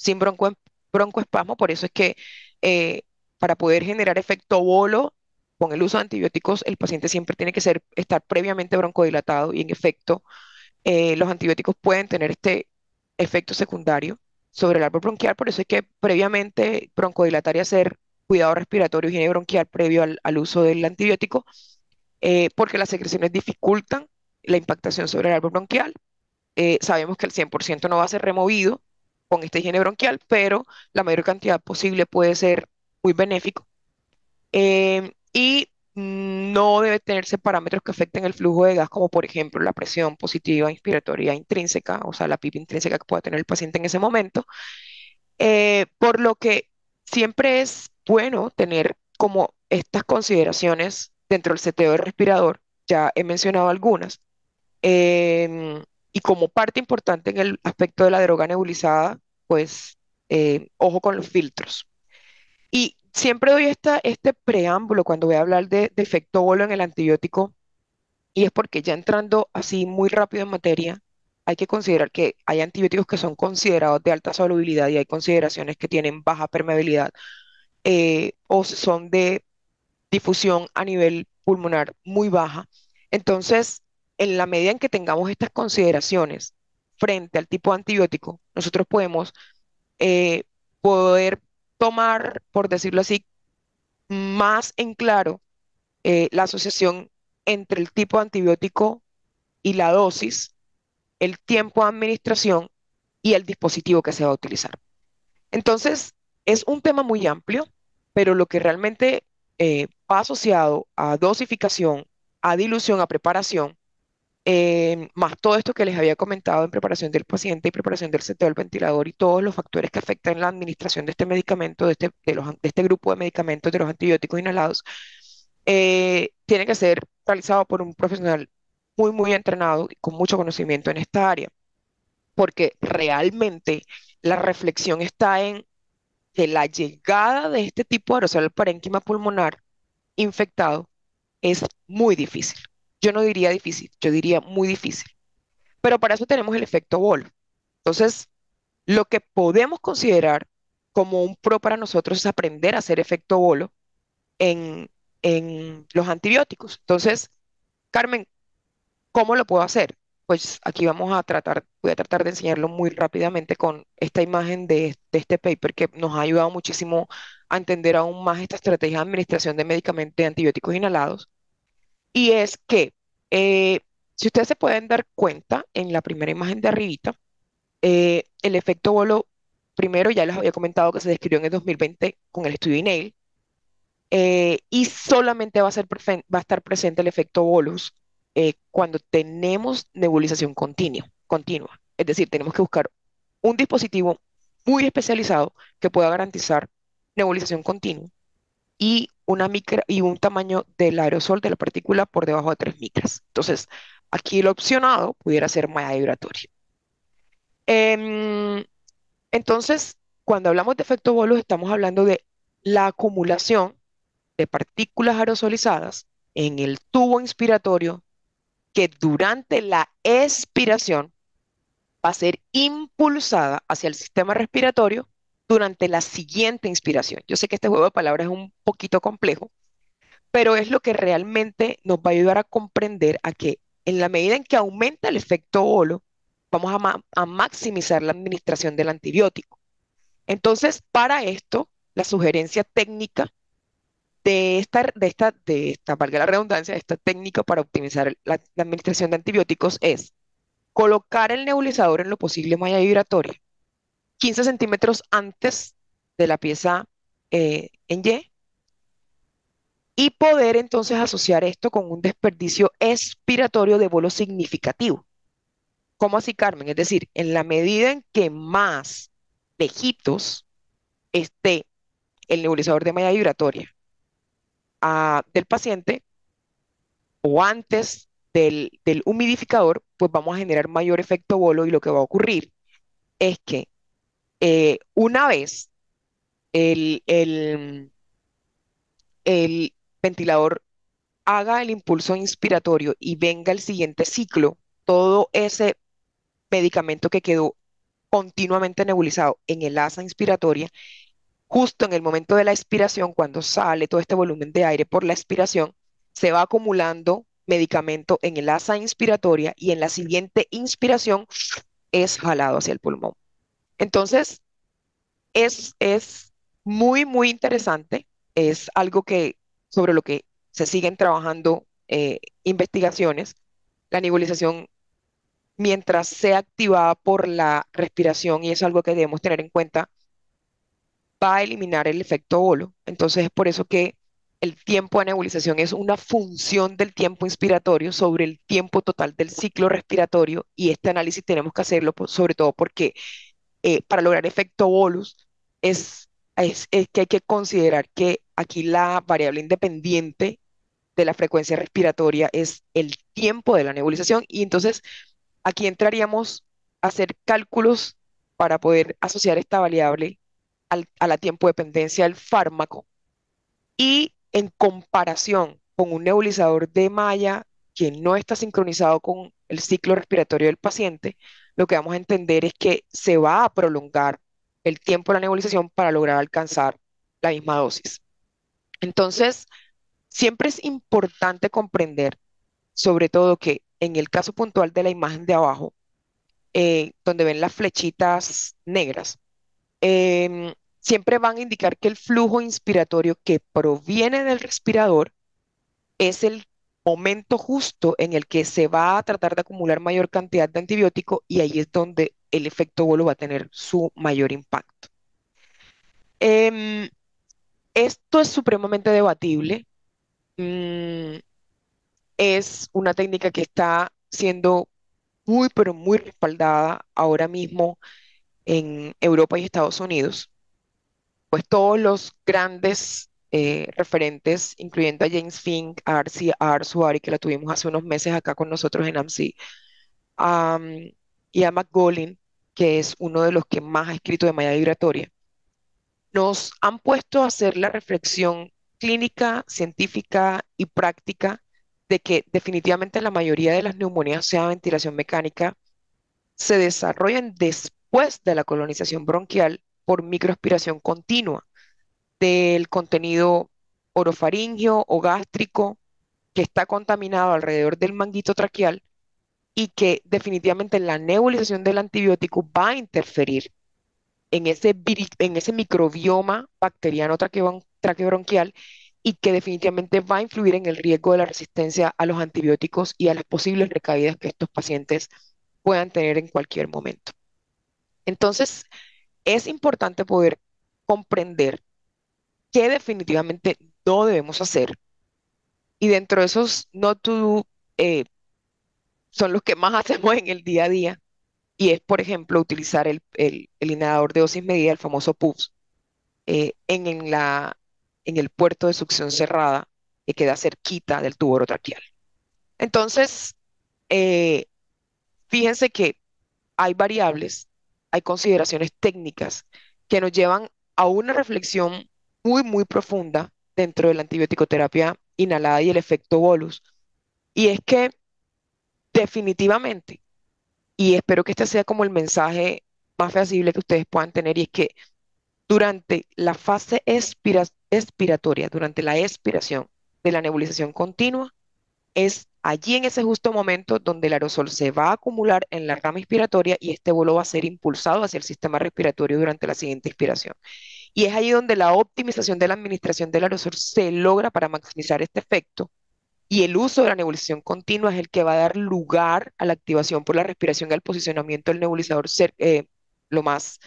sin broncoespasmo, por eso es que eh, para poder generar efecto bolo con el uso de antibióticos, el paciente siempre tiene que ser, estar previamente broncodilatado y en efecto, eh, los antibióticos pueden tener este efecto secundario sobre el árbol bronquial, por eso es que previamente broncodilatar y hacer cuidado respiratorio, higiene bronquial previo al, uso del antibiótico, eh, porque las secreciones dificultan la impactación sobre el árbol bronquial. Sabemos que el 100% no va a ser removido con esta higiene bronquial, pero la mayor cantidad posible puede ser muy benéfico. Em, y no debe tenerse parámetros que afecten el flujo de gas, como por ejemplo la presión positiva inspiratoria intrínseca, o sea, la PIP intrínseca que pueda tener el paciente en ese momento. Eh, por lo que siempre es bueno tener como estas consideraciones dentro del seteo del respirador, ya he mencionado algunas, em, y como parte importante en el aspecto de la droga nebulizada, pues eh, ojo con los filtros. Y siempre doy esta, este preámbulo cuando voy a hablar de, de efecto bolo en el antibiótico, y es porque ya entrando así muy rápido en materia, hay que considerar que hay antibióticos que son considerados de alta solubilidad y hay consideraciones que tienen baja permeabilidad eh, o son de difusión a nivel pulmonar muy baja. Entonces, en la medida en que tengamos estas consideraciones frente al tipo de antibiótico, nosotros podemos eh, poder tomar, por decirlo así, más en claro eh, la asociación entre el tipo de antibiótico y la dosis, el tiempo de administración y el dispositivo que se va a utilizar. Entonces, es un tema muy amplio, pero lo que realmente eh, va asociado a dosificación, a dilución, a preparación, eh, más todo esto que les había comentado en preparación del paciente y preparación del seteo del ventilador y todos los factores que afectan la administración de este medicamento, de este, de los, de este grupo de medicamentos, de los antibióticos inhalados, eh, tiene que ser realizado por un profesional muy, muy entrenado y con mucho conocimiento en esta área, porque realmente la reflexión está en que la llegada de este tipo de aerosol al parénquima pulmonar infectado es muy difícil. Yo no diría difícil, yo diría muy difícil. Pero para eso tenemos el efecto bolo. Entonces, lo que podemos considerar como un pro para nosotros es aprender a hacer efecto bolo en, en los antibióticos. Entonces, Carmen, ¿cómo lo puedo hacer? Pues aquí vamos a tratar, voy a tratar de enseñarlo muy rápidamente con esta imagen de, de este paper que nos ha ayudado muchísimo a entender aún más esta estrategia de administración de medicamentos de antibióticos inhalados. Y es que, eh, si ustedes se pueden dar cuenta en la primera imagen de arribita, eh, el efecto bolo, primero ya les había comentado que se describió en el 2020 con el estudio INAIL, eh, y solamente va a, ser va a estar presente el efecto bolus eh, cuando tenemos nebulización continua, continua. Es decir, tenemos que buscar un dispositivo muy especializado que pueda garantizar nebulización continua y, una y un tamaño del aerosol de la partícula por debajo de 3 micras. Entonces, aquí el opcionado pudiera ser malla vibratoria. Em, entonces, cuando hablamos de efecto bolus, estamos hablando de la acumulación de partículas aerosolizadas en el tubo inspiratorio que durante la expiración va a ser impulsada hacia el sistema respiratorio durante la siguiente inspiración. Yo sé que este juego de palabras es un poquito complejo, pero es lo que realmente nos va a ayudar a comprender a que en la medida en que aumenta el efecto bolo, vamos a, maximizar la administración del antibiótico. Entonces, para esto, la sugerencia técnica de esta, de de valga la redundancia, esta técnica para optimizar la, administración de antibióticos es colocar el nebulizador en lo posible malla vibratoria 15 centímetros antes de la pieza eh, en Y y poder entonces asociar esto con un desperdicio expiratorio de bolo significativo. ¿Cómo así, Carmen? Es decir, en la medida en que más lejitos esté el nebulizador de malla vibratoria del paciente o antes del, humidificador, pues vamos a generar mayor efecto bolo y lo que va a ocurrir es que eh, una vez el, el, ventilador haga el impulso inspiratorio y venga el siguiente ciclo, todo ese medicamento que quedó continuamente nebulizado en el asa inspiratoria, justo en el momento de la expiración, cuando sale todo este volumen de aire por la expiración, se va acumulando medicamento en el asa inspiratoria y en la siguiente inspiración es jalado hacia el pulmón. Entonces, es, es muy, muy interesante. Es algo que, sobre lo que se siguen trabajando eh, investigaciones. La nebulización, mientras sea activada por la respiración, y es algo que debemos tener en cuenta, va a eliminar el efecto holo. Entonces, es por eso que el tiempo de nebulización es una función del tiempo inspiratorio sobre el tiempo total del ciclo respiratorio y este análisis tenemos que hacerlo sobre todo porque eh, para lograr efecto bolus es, es, que hay que considerar que aquí la variable independiente de la frecuencia respiratoria es el tiempo de la nebulización. Y entonces aquí entraríamos a hacer cálculos para poder asociar esta variable a la tiempo dependencia del fármaco. Y en comparación con un nebulizador de malla que no está sincronizado con el ciclo respiratorio del paciente, lo que vamos a entender es que se va a prolongar el tiempo de la nebulización para lograr alcanzar la misma dosis. Entonces, siempre es importante comprender, sobre todo que en el caso puntual de la imagen de abajo, eh, donde ven las flechitas negras, em, siempre van a indicar que el flujo inspiratorio que proviene del respirador es el momento justo en el que se va a tratar de acumular mayor cantidad de antibiótico y ahí es donde el efecto bolo va a tener su mayor impacto. Em, esto es supremamente debatible. Mm, es una técnica que está siendo muy, pero muy respaldada ahora mismo en Europa y Estados Unidos pues todos los grandes eh, referentes, incluyendo a James Fink, a Arsi, a Arsuari, que la tuvimos hace unos meses acá con nosotros en AMSI, y a McGolin, que es uno de los que más ha escrito de malla vibratoria, nos han puesto a hacer la reflexión clínica, científica y práctica de que definitivamente la mayoría de las neumonías, sea ventilación mecánica, se desarrollan después de la colonización bronquial por microaspiración continua del contenido orofaringio o gástrico que está contaminado alrededor del manguito traqueal y que definitivamente la nebulización del antibiótico va a interferir en ese, en ese microbioma bacteriano traqueobronquial y que definitivamente va a influir en el riesgo de la resistencia a los antibióticos y a las posibles recaídas que estos pacientes puedan tener en cualquier momento. Entonces, es importante poder comprender qué definitivamente no debemos hacer. Y dentro de esos no to eh, son los que más hacemos en el día a día. Y es, por ejemplo, utilizar el, el, inhalador de dosis medida, el famoso PUFS, eh, en, la, en el puerto de succión cerrada que queda cerquita del tubo orotraqueal. Entonces, eh, fíjense que hay variables hay consideraciones técnicas que nos llevan a una reflexión muy, muy profunda dentro de la antibiótico-terapia inhalada y el efecto bolus. Y es que definitivamente, y espero que este sea como el mensaje más feasible que ustedes puedan tener, y es que durante la fase expiratoria, durante la expiración de la nebulización continua, es allí en ese justo momento donde el aerosol se va a acumular en la rama inspiratoria y este bolo va a ser impulsado hacia el sistema respiratorio durante la siguiente inspiración. Y es allí donde la optimización de la administración del aerosol se logra para maximizar este efecto. Y el uso de la nebulización continua es el que va a dar lugar a la activación por la respiración y al posicionamiento del nebulizador eh, lo más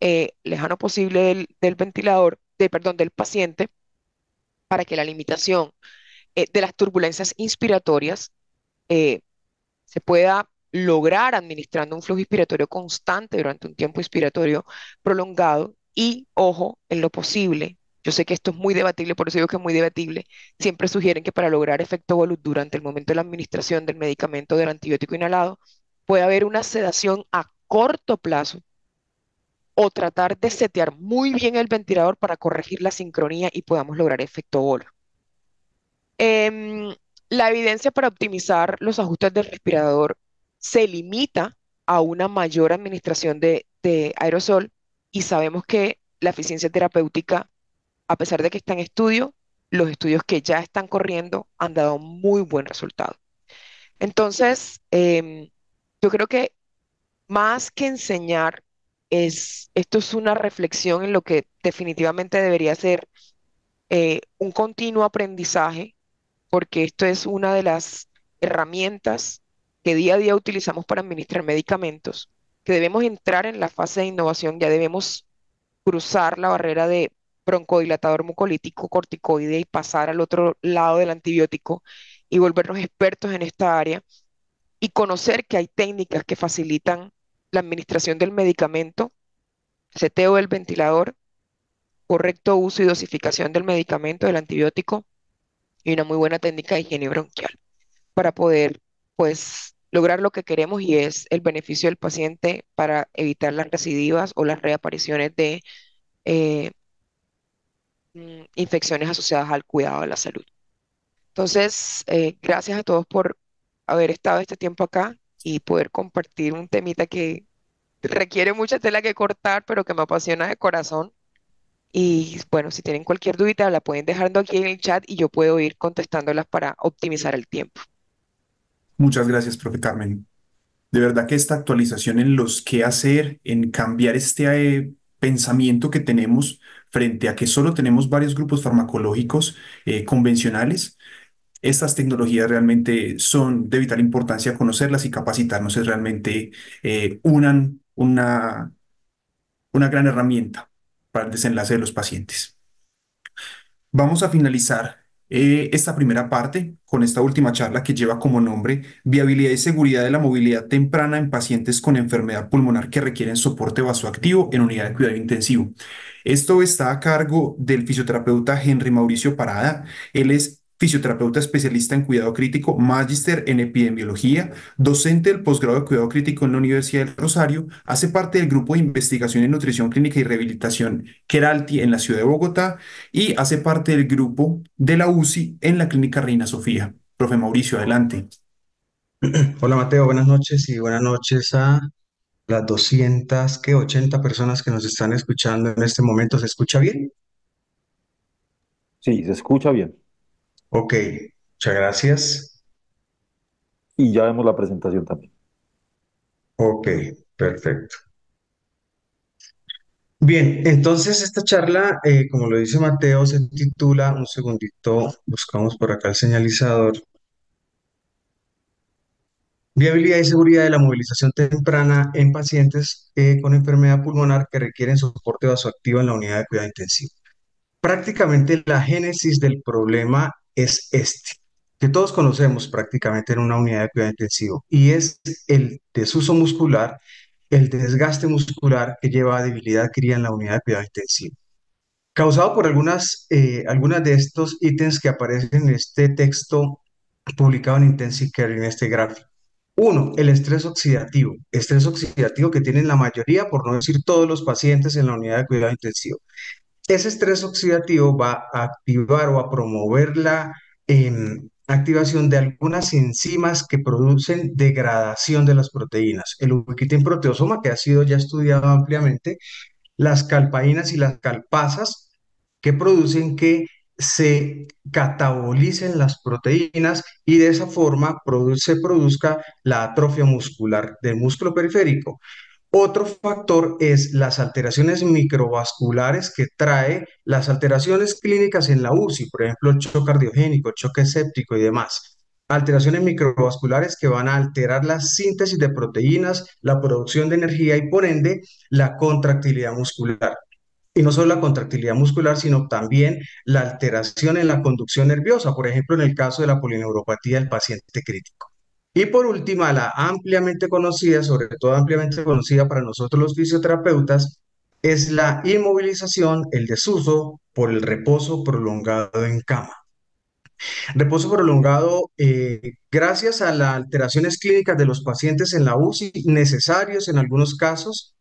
eh, lejano posible del, ventilador, perdón, del paciente, para que la limitación eh, de las turbulencias inspiratorias se pueda lograr administrando un flujo inspiratorio constante durante un tiempo inspiratorio prolongado y, ojo, en lo posible, yo sé que esto es muy debatible, por eso digo que es muy debatible, siempre sugieren que para lograr efecto volut durante el momento de la administración del medicamento del antibiótico inhalado, puede haber una sedación a corto plazo o tratar de setear muy bien el ventilador para corregir la sincronía y podamos lograr efecto bolo. Em, la evidencia para optimizar los ajustes del respirador se limita a una mayor administración de aerosol y sabemos que la eficiencia terapéutica, a pesar de que está en estudio, los estudios que ya están corriendo han dado muy buen resultado. Entonces, em, yo creo que más que enseñar, es, esto es una reflexión en lo que definitivamente debería ser eh, un continuo aprendizaje, porque esto es una de las herramientas que día a día utilizamos para administrar medicamentos, que debemos entrar en la fase de innovación, ya debemos cruzar la barrera de broncodilatador mucolítico corticoide y pasar al otro lado del antibiótico y volvernos expertos en esta área y conocer que hay técnicas que facilitan la administración del medicamento, seteo del ventilador, correcto uso y dosificación del medicamento, del antibiótico y una muy buena técnica de higiene bronquial para poder, pues, lograr lo que queremos y es el beneficio del paciente para evitar las recidivas o las reapariciones de eh, mm, infecciones asociadas al cuidado de la salud. Entonces, eh, gracias a todos por haber estado este tiempo acá y poder compartir un temita que requiere mucha tela que cortar, pero que me apasiona de corazón. Y bueno, si tienen cualquier duda, la pueden dejar aquí en el chat y yo puedo ir contestándolas para optimizar el tiempo. Muchas gracias, profe Carmen. De verdad que esta actualización en los qué hacer, en cambiar este eh, pensamiento que tenemos frente a que solo tenemos varios grupos farmacológicos eh, convencionales, estas tecnologías realmente son de vital importancia conocerlas y capacitarnos es realmente eh, una, una, una gran herramienta para el desenlace de los pacientes. Vamos a finalizar eh, esta primera parte con esta última charla que lleva como nombre Viabilidad y seguridad de la movilidad temprana en pacientes con enfermedad pulmonar que requieren soporte vasoactivo en unidad de cuidado intensivo. Esto está a cargo del fisioterapeuta Henry Mauricio Parada. Él es fisioterapeuta especialista en cuidado crítico, magíster en epidemiología, docente del posgrado de cuidado crítico en la Universidad del Rosario, hace parte del grupo de investigación en nutrición clínica y rehabilitación Keralti en la ciudad de Bogotá y hace parte del grupo de la UCI en la clínica Reina Sofía. Profe Mauricio, adelante. Hola Mateo, buenas noches y buenas noches a las 280 personas que nos están escuchando en este momento. ¿Se escucha bien? Sí, se escucha bien. Ok, muchas gracias. Y ya vemos la presentación también. Ok, perfecto. Bien, entonces esta charla, eh, como lo dice Mateo, se titula, un segundito, buscamos por acá el señalizador, Viabilidad y seguridad de la movilización temprana en pacientes eh, con enfermedad pulmonar que requieren soporte vasoactivo en la unidad de cuidado intensivo. Prácticamente la génesis del problema es este, que todos conocemos prácticamente en una unidad de cuidado intensivo, y es el desuso muscular, el desgaste muscular que lleva a debilidad adquirida en la unidad de cuidado intensivo. Causado por algunas, eh, algunas de estos ítems que aparecen en este texto publicado en Intensive Care, en este gráfico. Uno, el estrés oxidativo. Estrés oxidativo que tienen la mayoría, por no decir todos los pacientes en la unidad de cuidado intensivo. Ese estrés oxidativo va a activar o a promover la em, activación de algunas enzimas que producen degradación de las proteínas. El ubiquitin proteosoma, que ha sido ya estudiado ampliamente, las calpaínas y las calpasas, que producen que se catabolicen las proteínas y de esa forma se produzca la atrofia muscular del músculo periférico. Otro factor es las alteraciones microvasculares que trae las alteraciones clínicas en la UCI, por ejemplo, choque cardiogénico, choque séptico y demás. Alteraciones microvasculares que van a alterar la síntesis de proteínas, la producción de energía y por ende la contractilidad muscular. Y no solo la contractilidad muscular, sino también la alteración en la conducción nerviosa, por ejemplo, en el caso de la polineuropatía del paciente crítico. Y por última, la ampliamente conocida, sobre todo ampliamente conocida para nosotros los fisioterapeutas, es la inmovilización, el desuso por el reposo prolongado en cama. Reposo prolongado, eh, gracias a las alteraciones clínicas de los pacientes en la UCI, necesarios en algunos casos,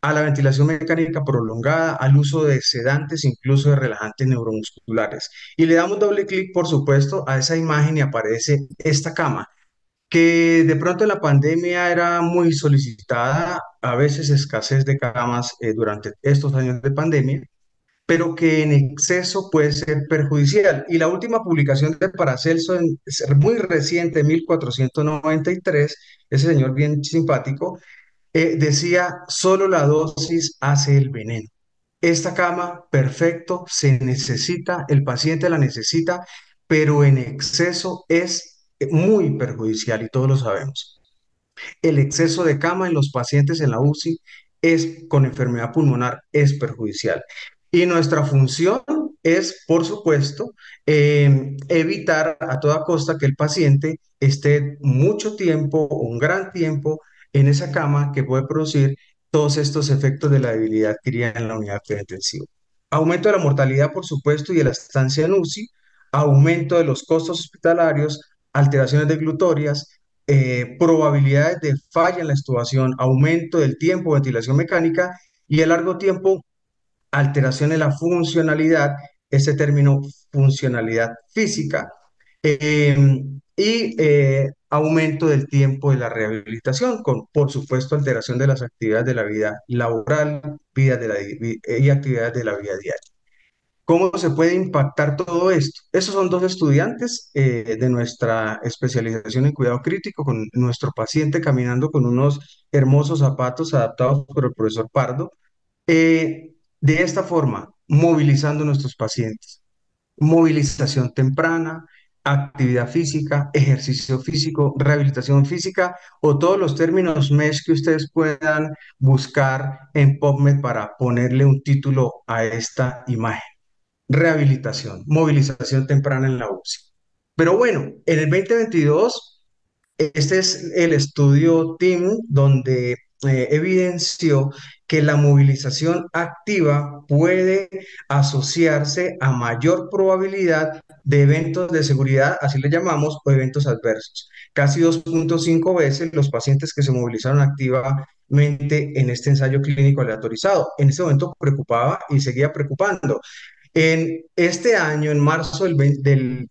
a la ventilación mecánica prolongada, al uso de sedantes, incluso de relajantes neuromusculares. Y le damos doble clic, por supuesto, a esa imagen y aparece esta cama que de pronto la pandemia era muy solicitada, a veces escasez de camas eh, durante estos años de pandemia, pero que en exceso puede ser perjudicial. Y la última publicación de Paracelso, muy reciente, 1493, ese señor bien simpático, eh, decía, solo la dosis hace el veneno. Esta cama, perfecto, se necesita, el paciente la necesita, pero en exceso es muy perjudicial y todos lo sabemos. El exceso de cama en los pacientes en la UCI es con enfermedad pulmonar es perjudicial. Y nuestra función es, por supuesto, eh, evitar a toda costa que el paciente esté mucho tiempo un gran tiempo en esa cama que puede producir todos estos efectos de la debilidad adquirida en la unidad de intensivo. Aumento de la mortalidad, por supuesto, y de la estancia en UCI, aumento de los costos hospitalarios, alteraciones deglutorias, eh, probabilidades de falla en la extubación, aumento del tiempo, ventilación mecánica y a largo tiempo, alteración en la funcionalidad, ese término funcionalidad física, eh, y eh, aumento del tiempo de la rehabilitación, con por supuesto alteración de las actividades de la vida laboral vida de la, y actividades de la vida diaria. ¿Cómo se puede impactar todo esto? Esos son dos estudiantes eh, de nuestra especialización en cuidado crítico, con nuestro paciente caminando con unos hermosos zapatos adaptados por el profesor Pardo. Eh, de esta forma, movilizando a nuestros pacientes. Movilización temprana, actividad física, ejercicio físico, rehabilitación física o todos los términos MESH que ustedes puedan buscar en PubMed para ponerle un título a esta imagen rehabilitación, movilización temprana en la UCI. Pero bueno, en el 2022, este es el estudio TIM donde eh, evidenció que la movilización activa puede asociarse a mayor probabilidad de eventos de seguridad, así le llamamos, o eventos adversos. Casi 2.5 veces los pacientes que se movilizaron activamente en este ensayo clínico aleatorizado. En ese momento preocupaba y seguía preocupando. En este año, en marzo del, 20, del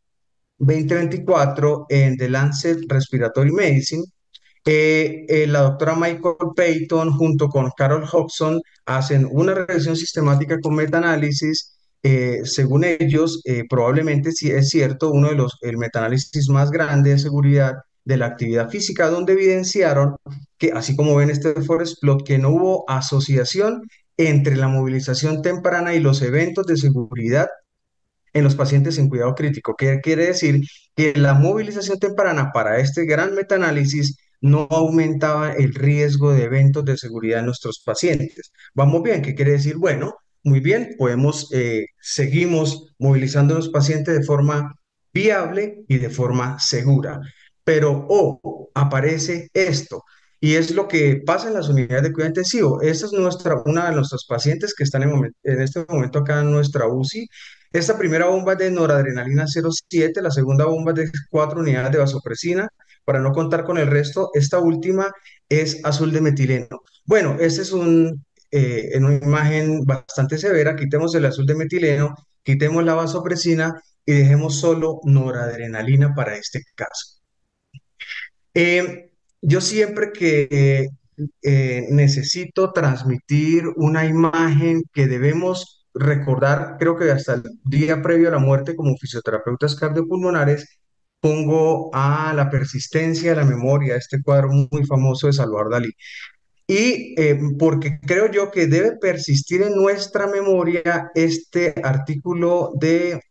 2024, en The Lancet Respiratory Medicine, eh, eh, la doctora Michael Payton junto con Carol Hodgson hacen una revisión sistemática con metaanálisis. Eh, según ellos, eh, probablemente si es cierto, uno de los, el metaanálisis más grande de seguridad de la actividad física, donde evidenciaron que, así como ven este forest plot, que no hubo asociación entre la movilización temprana y los eventos de seguridad en los pacientes en cuidado crítico. ¿Qué quiere decir? Que la movilización temprana para este gran metaanálisis no aumentaba el riesgo de eventos de seguridad en nuestros pacientes. Vamos bien, ¿qué quiere decir? Bueno, muy bien, podemos, eh, seguimos movilizando a los pacientes de forma viable y de forma segura. Pero, oh, aparece esto. Y es lo que pasa en las unidades de cuidado intensivo. Esta es una de nuestros pacientes que están en, este momento acá en nuestra UCI. Esta primera bomba es de noradrenalina 0,7, la segunda bomba es de 4 unidades de vasopresina. Para no contar con el resto, esta última es azul de metileno. Bueno, esta es eh, una imagen bastante severa. Quitemos el azul de metileno, quitemos la vasopresina y dejemos solo noradrenalina para este caso. Eh, yo siempre que eh, necesito transmitir una imagen que debemos recordar, creo que hasta el día previo a la muerte como fisioterapeutas cardiopulmonares, pongo a la persistencia de la memoria, este cuadro muy famoso de Salvador Dalí. Y eh, porque creo yo que debe persistir en nuestra memoria este artículo de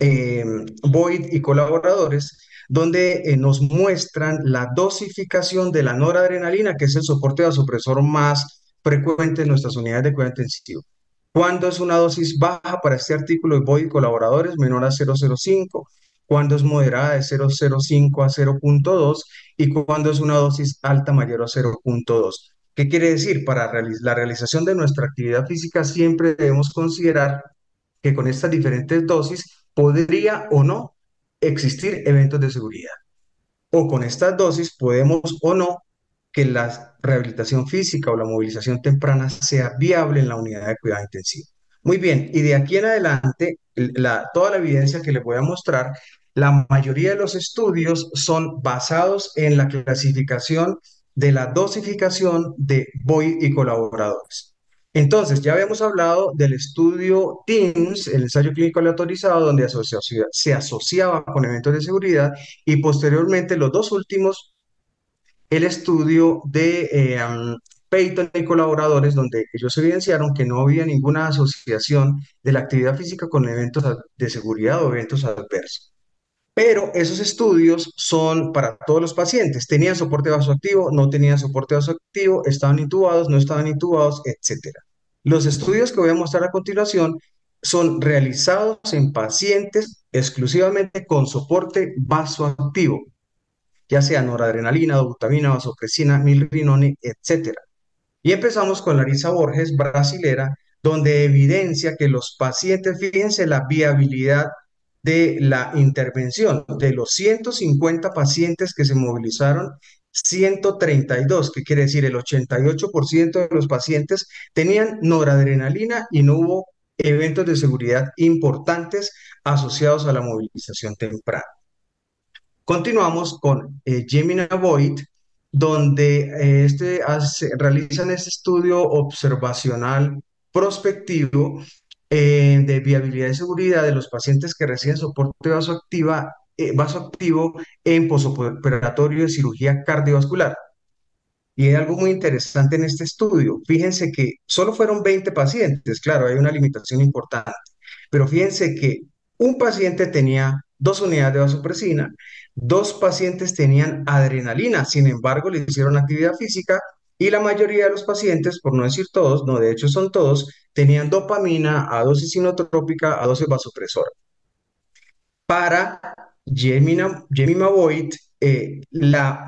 eh, Boyd y colaboradores, donde eh, nos muestran la dosificación de la noradrenalina, que es el soporte vasopresor más frecuente en nuestras unidades de cuidado intensivo. ¿Cuándo es una dosis baja para este artículo de Boyd y colaboradores menor a 0,05? ¿Cuándo es moderada de 0,05 a 0,2? Y cuándo es una dosis alta mayor a 0,2? ¿Qué quiere decir? Para la realización de nuestra actividad física siempre debemos considerar que con estas diferentes dosis podría o no existir eventos de seguridad. O con estas dosis podemos o no que la rehabilitación física o la movilización temprana sea viable en la unidad de cuidado intensivo. Muy bien, y de aquí en adelante, la, toda la evidencia que les voy a mostrar La mayoría de los estudios son basados en la clasificación de la dosificación de Boyd y colaboradores. Entonces, ya habíamos hablado del estudio TEAMS, el ensayo clínico aleatorizado, donde se asociaba con eventos de seguridad, y posteriormente los dos últimos, el estudio de eh, Peyton y colaboradores, donde ellos evidenciaron que no había ninguna asociación de la actividad física con eventos de seguridad o eventos adversos. Pero esos estudios son para todos los pacientes. Tenían soporte vasoactivo, no tenían soporte vasoactivo, estaban intubados, no estaban intubados, etc. Los estudios que voy a mostrar a continuación son realizados en pacientes exclusivamente con soporte vasoactivo, ya sea noradrenalina, dobutamina, vasopresina, milrinone, etc. Y empezamos con Larisa Borges, brasilera, donde evidencia que los pacientes, fíjense la viabilidad de la intervención. De los 150 pacientes que se movilizaron, 132, que quiere decir el 88% de los pacientes tenían noradrenalina y no hubo eventos de seguridad importantes asociados a la movilización temprana. Continuamos con eh, Gemina Voigt, donde eh, este realizan este estudio observacional prospectivo eh, de viabilidad y seguridad de los pacientes que reciben soporte vasoactiva, eh, vasoactivo en posoperatorio de cirugía cardiovascular. Y hay algo muy interesante en este estudio. Fíjense que solo fueron 20 pacientes, claro, hay una limitación importante, pero fíjense que un paciente tenía dos unidades de vasopresina, dos pacientes tenían adrenalina, sin embargo le hicieron actividad física y la mayoría de los pacientes, por no decir todos, no, de hecho son todos, tenían dopamina a dosis sinotrópica, a dosis vasopresora. Para Gemina, Void, eh, la,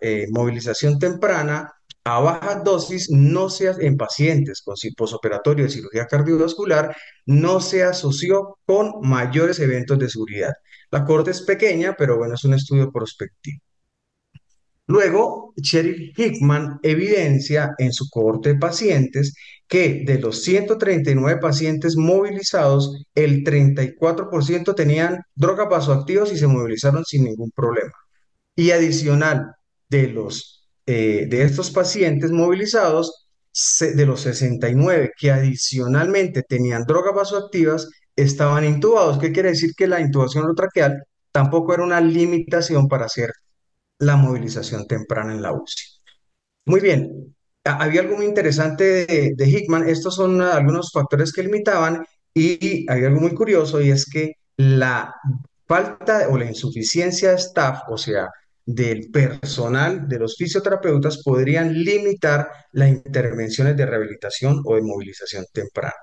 eh, movilización temprana a baja dosis no se, en pacientes con posoperatorio de cirugía cardiovascular no se asoció con mayores eventos de seguridad. La corte es pequeña, pero bueno, es un estudio prospectivo. Luego, Cheryl Hickman evidencia en su cohorte de pacientes que de los 139 pacientes movilizados, el 34% tenían drogas vasoactivas y se movilizaron sin ningún problema. Y adicional, de, los, eh, de estos pacientes movilizados, de los 69 que adicionalmente tenían drogas vasoactivas, estaban intubados. ¿Qué quiere decir? Que la intubación traqueal tampoco era una limitación para hacer la movilización temprana en la UCI. Muy bien, había algo muy interesante de, Hickman, estos son algunos factores que limitaban y hay algo muy curioso y es que la falta o la insuficiencia de staff, o sea, del personal de los fisioterapeutas podrían limitar las intervenciones de rehabilitación o de movilización temprana.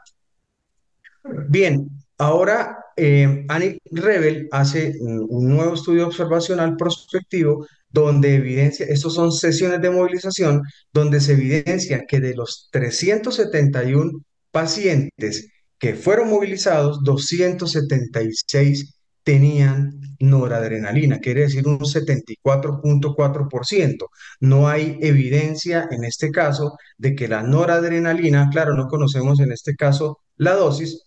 Bien, ahora eh, Annie Rebel hace un nuevo estudio observacional prospectivo donde evidencia, estos son sesiones de movilización, donde se evidencia que de los 371 pacientes que fueron movilizados, 276 tenían noradrenalina, quiere decir un 74.4%. No hay evidencia en este caso de que la noradrenalina, claro, no conocemos en este caso la dosis,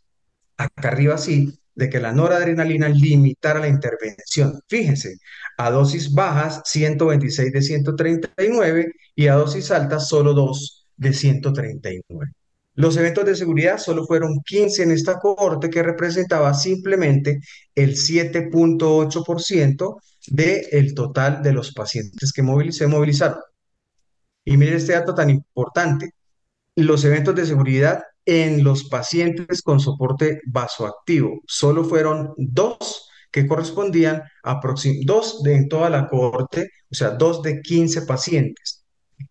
acá arriba sí, de que la noradrenalina limitara la intervención. Fíjense, a dosis bajas 126 de 139 y a dosis altas solo 2 de 139. Los eventos de seguridad solo fueron 15 en esta cohorte que representaba simplemente el 7.8% del total de los pacientes que se movilizaron. Y mire este dato tan importante. Los eventos de seguridad en los pacientes con soporte vasoactivo. Solo fueron dos que correspondían a dos de en toda la cohorte, o sea, dos de 15 pacientes.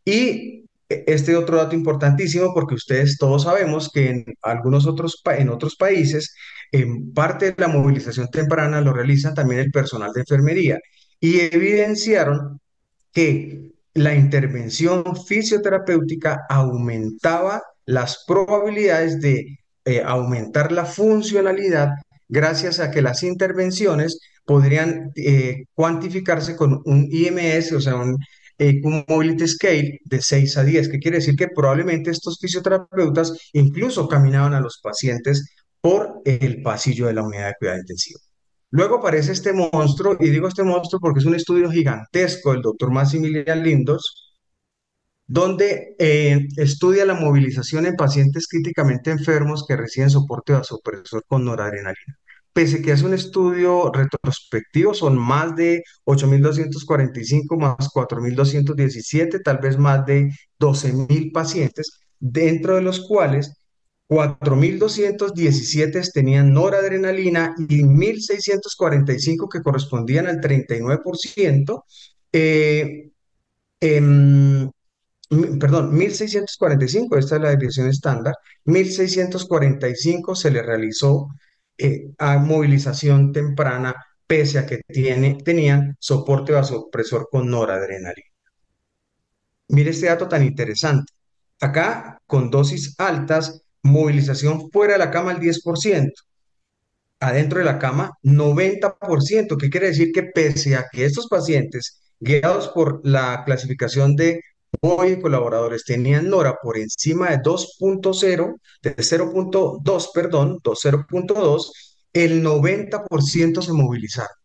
Y este otro dato importantísimo, porque ustedes todos sabemos que en algunos otros, en otros países, en parte de la movilización temprana lo realizan también el personal de enfermería y evidenciaron que la intervención fisioterapéutica aumentaba las probabilidades de eh, aumentar la funcionalidad gracias a que las intervenciones podrían eh, cuantificarse con un IMS, o sea, un, eh, un Mobility Scale de 6 a 10, que quiere decir que probablemente estos fisioterapeutas incluso caminaban a los pacientes por el pasillo de la unidad de cuidado intensivo. Luego aparece este monstruo, y digo este monstruo porque es un estudio gigantesco del doctor Maximilian Lindors, donde eh, estudia la movilización en pacientes críticamente enfermos que reciben soporte vasopresor con noradrenalina. Pese que es un estudio retrospectivo, son más de 8.245 más 4.217, tal vez más de 12.000 pacientes, dentro de los cuales 4.217 tenían noradrenalina y 1.645 que correspondían al 39%. Eh, em, m- perdón, 1645, esta es la desviación estándar, 1645 se le realizó eh, a movilización temprana pese a que tiene, tenían soporte vasopresor con noradrenalina. Mire este dato tan interesante. Acá, con dosis altas, movilización fuera de la cama al 10%, adentro de la cama 90%, ¿Qué quiere decir que pese a que estos pacientes, guiados por la clasificación de Boy y colaboradores, tenían Nora por encima de 2.0, de 0.2, perdón, 0.2, el 90% se movilizaron.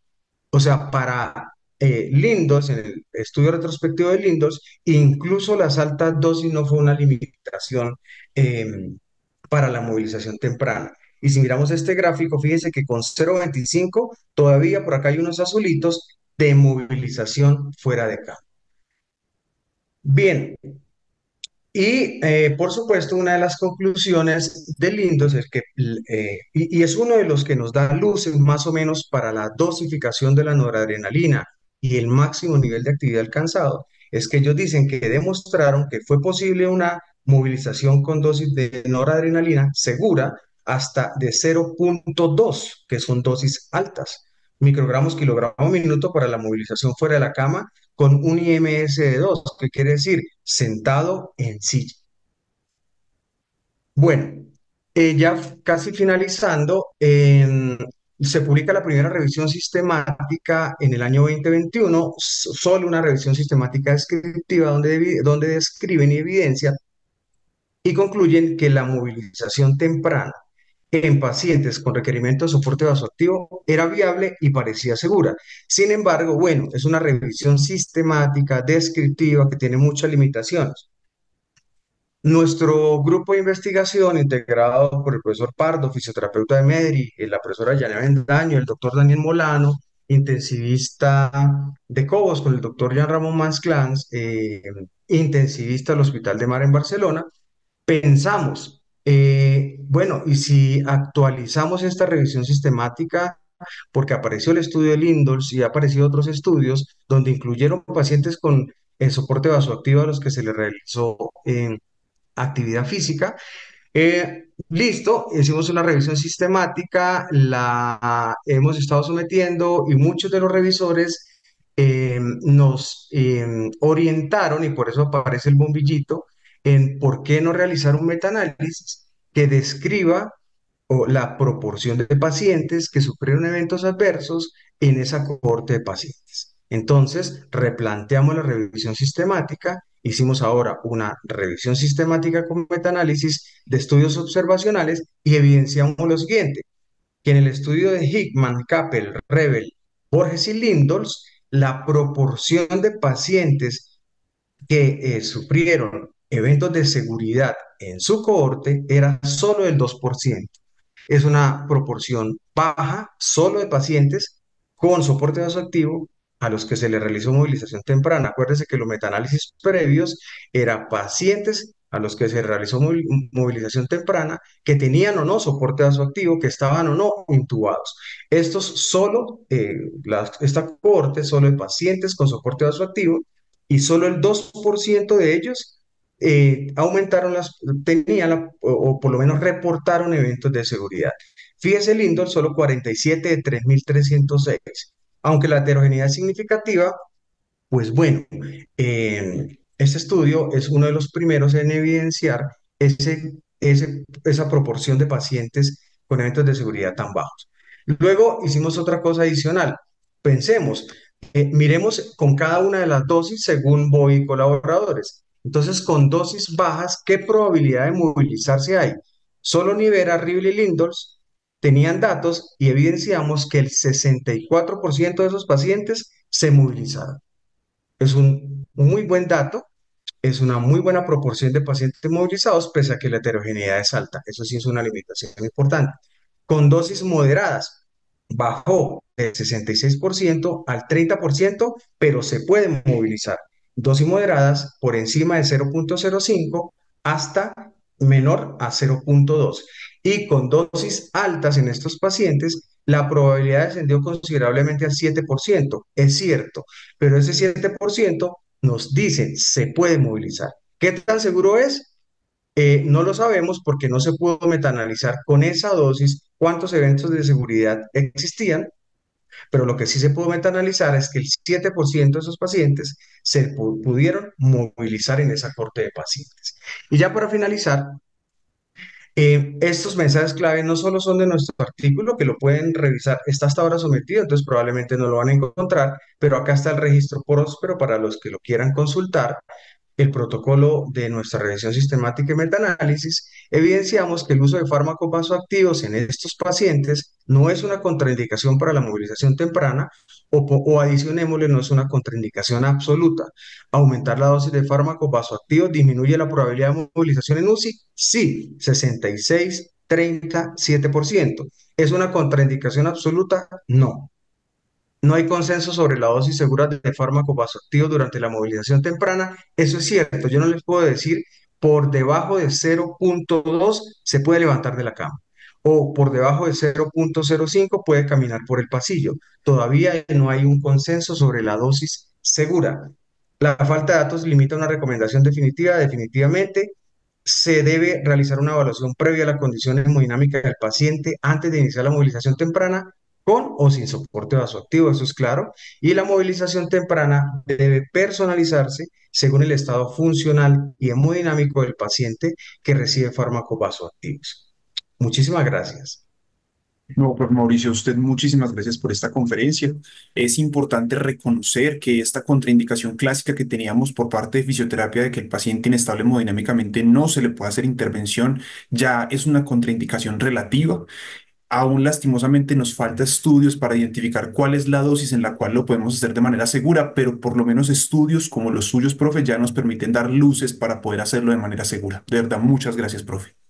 O sea, para eh, Lindos, en el estudio retrospectivo de Lindos, incluso las altas dosis no fue una limitación eh, para la movilización temprana. Y si miramos este gráfico, fíjense que con 0.25 todavía por acá hay unos azulitos de movilización fuera de acá. Bien, y eh, por supuesto, una de las conclusiones de Lindos es que, eh, y, es uno de los que nos da luces más o menos para la dosificación de la noradrenalina y el máximo nivel de actividad alcanzado, es que ellos dicen que demostraron que fue posible una movilización con dosis de noradrenalina segura hasta de 0.2, que son dosis altas, microgramos kilogramo minuto para la movilización fuera de la cama con un IMS de 2, que quiere decir sentado en silla. Bueno, eh, ya casi finalizando, se publica la primera revisión sistemática en el año 2021, s- solo una revisión sistemática descriptiva donde, donde describen y evidencian y concluyen que la movilización temprana en pacientes con requerimiento de soporte vasoactivo era viable y parecía segura. Sin embargo, bueno, es una revisión sistemática, descriptiva, que tiene muchas limitaciones. Nuestro grupo de investigación, integrado por el profesor Pardo, fisioterapeuta de Medri, y la profesora Yana Bendaño, el doctor Daniel Molano, intensivista de Cobos, con el doctor Jean Ramón Mansclans, eh, intensivista del Hospital de Mar en Barcelona, pensamos, eh, bueno, y si actualizamos esta revisión sistemática, porque apareció el estudio de Lindols y ha aparecido otros estudios donde incluyeron pacientes con el soporte vasoactivo a los que se les realizó eh, actividad física, eh, listo, hicimos una revisión sistemática, la hemos estado sometiendo y muchos de los revisores nos orientaron, y por eso aparece el bombillito, en por qué no realizar un metaanálisis que describa la proporción de pacientes que sufrieron eventos adversos en esa cohorte de pacientes. Entonces, replanteamos la revisión sistemática, hicimos ahora una revisión sistemática con metaanálisis de estudios observacionales y evidenciamos lo siguiente, que en el estudio de Hickman, Kappel, Rebel, Borges y Lindols, la proporción de pacientes que eh, sufrieron eventos de seguridad en su cohorte era solo del 2% es una proporción baja solo de pacientes con soporte vasoactivo a los que se les realizó movilización temprana. Acuérdense que los metaanálisis previos eran pacientes a los que se realizó movilización temprana, que tenían o no soporte vasoactivo, que estaban o no intubados. Estos solo, eh, la, esta cohorte solo de pacientes con soporte vasoactivo y solo el 2% de ellos eh, aumentaron las, tenían o, por lo menos reportaron eventos de seguridad. Fíjese, Lindor, solo 47 de 3.306. Aunque la heterogeneidad es significativa, pues bueno, eh, este estudio es uno de los primeros en evidenciar ese, esa proporción de pacientes con eventos de seguridad tan bajos. Luego hicimos otra cosa adicional. Pensemos, eh, miremos con cada una de las dosis según Boy y colaboradores. Entonces, con dosis bajas, ¿qué probabilidad de movilizarse hay? Solo Nivera, Ribble y Lindols tenían datos y evidenciamos que el 64% de esos pacientes se movilizaron. Es un muy buen dato, es una muy buena proporción de pacientes movilizados, pese a que la heterogeneidad es alta. Eso sí es una limitación importante. Con dosis moderadas, bajó del 66% al 30%, pero se pueden movilizar. Dosis moderadas por encima de 0.05 hasta menor a 0.2. Y con dosis altas en estos pacientes, la probabilidad descendió considerablemente al 7%. Es cierto, pero ese 7% nos dicen se puede movilizar. ¿Qué tan seguro es? Eh, no lo sabemos porque no se pudo metanalizar con esa dosis cuántos eventos de seguridad existían, pero lo que sí se pudo metanalizar es que el 7% de esos pacientes se pudieron movilizar en esa corte de pacientes. Y ya para finalizar, eh, estos mensajes clave no solo son de nuestro artículo, que lo pueden revisar, está hasta ahora sometido, entonces probablemente no lo van a encontrar, pero acá está el registro próspero para los que lo quieran consultar el protocolo de nuestra revisión sistemática y metaanálisis, evidenciamos que el uso de fármacos vasoactivos en estos pacientes no es una contraindicación para la movilización temprana o, o adicionémosle, no es una contraindicación absoluta. ¿Aumentar la dosis de fármacos vasoactivos disminuye la probabilidad de movilización en UCI? Sí, 66, 37%. ¿Es una contraindicación absoluta? No. No hay consenso sobre la dosis segura de fármacos vasoactivos durante la movilización temprana. Eso es cierto. Yo no les puedo decir por debajo de 0.2 se puede levantar de la cama o por debajo de 0.05 puede caminar por el pasillo. Todavía no hay un consenso sobre la dosis segura. La falta de datos limita una recomendación definitiva. Definitivamente se debe realizar una evaluación previa a la condición hemodinámica del paciente antes de iniciar la movilización temprana con o sin soporte vasoactivo, eso es claro, y la movilización temprana debe personalizarse según el estado funcional y hemodinámico del paciente que recibe fármacos vasoactivos. Muchísimas gracias. No, pues Mauricio, usted muchísimas gracias por esta conferencia. Es importante reconocer que esta contraindicación clásica que teníamos por parte de fisioterapia de que el paciente inestable hemodinámicamente no se le puede hacer intervención ya es una contraindicación relativa Aún lastimosamente nos falta estudios para identificar cuál es la dosis en la cual lo podemos hacer de manera segura, pero por lo menos estudios como los suyos, profe, ya nos permiten dar luces para poder hacerlo de manera segura. De verdad, muchas gracias, profe.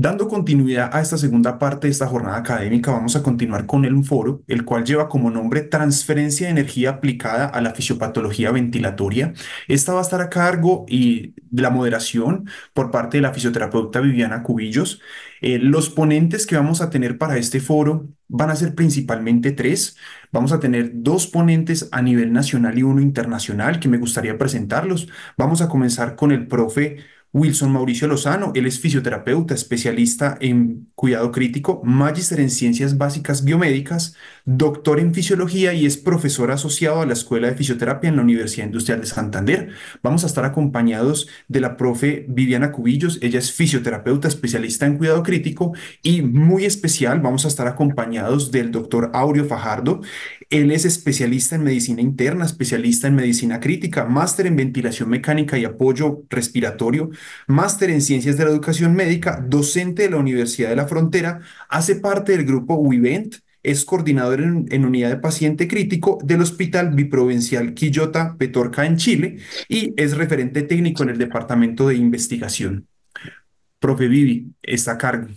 Dando continuidad a esta segunda parte de esta jornada académica, vamos a continuar con el foro, el cual lleva como nombre Transferencia de Energía aplicada a la fisiopatología ventilatoria. Esta va a estar a cargo y de la moderación por parte de la fisioterapeuta Viviana Cubillos. Eh, los ponentes que vamos a tener para este foro van a ser principalmente tres. Vamos a tener dos ponentes a nivel nacional y uno internacional que me gustaría presentarlos. Vamos a comenzar con el profe Wilson Mauricio Lozano, él es fisioterapeuta, especialista en cuidado crítico, magíster en ciencias básicas biomédicas, doctor en fisiología y es profesor asociado a la Escuela de Fisioterapia en la Universidad Industrial de Santander. Vamos a estar acompañados de la profe Viviana Cubillos, ella es fisioterapeuta, especialista en cuidado crítico y muy especial, vamos a estar acompañados del doctor Aureo Fajardo, él es especialista en medicina interna, especialista en medicina crítica, máster en ventilación mecánica y apoyo respiratorio, máster en ciencias de la educación médica, docente de la Universidad de la Frontera, hace parte del grupo WIVENT, es coordinador en, unidad de paciente crítico del Hospital Biprovincial Quillota Petorca en Chile y es referente técnico en el Departamento de Investigación. Profe Vivi, está a cargo.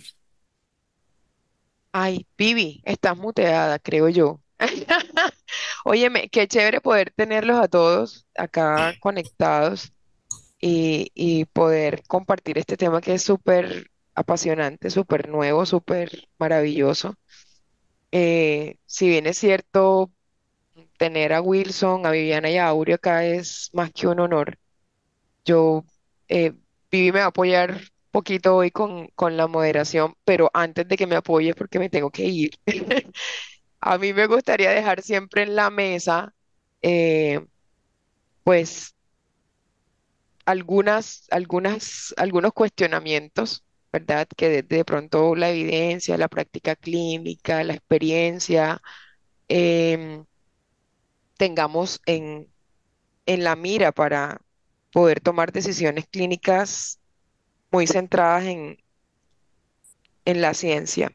Ay, Vivi, estás muteada, creo yo. Óyeme, qué chévere poder tenerlos a todos acá conectados y, poder compartir este tema que es súper apasionante, súper nuevo, súper maravilloso. Eh, si bien es cierto, tener a Wilson, a Viviana y a Aureo acá es más que un honor. Yo, eh, Vivi me va a apoyar poquito hoy con, con la moderación, pero antes de que me apoye, porque me tengo que ir, A mí me gustaría dejar siempre en la mesa, eh, pues, algunas, algunas, algunos cuestionamientos, ¿verdad? Que de, pronto la evidencia, la práctica clínica, la experiencia, em, tengamos en, en la mira para poder tomar decisiones clínicas muy centradas en, en la ciencia.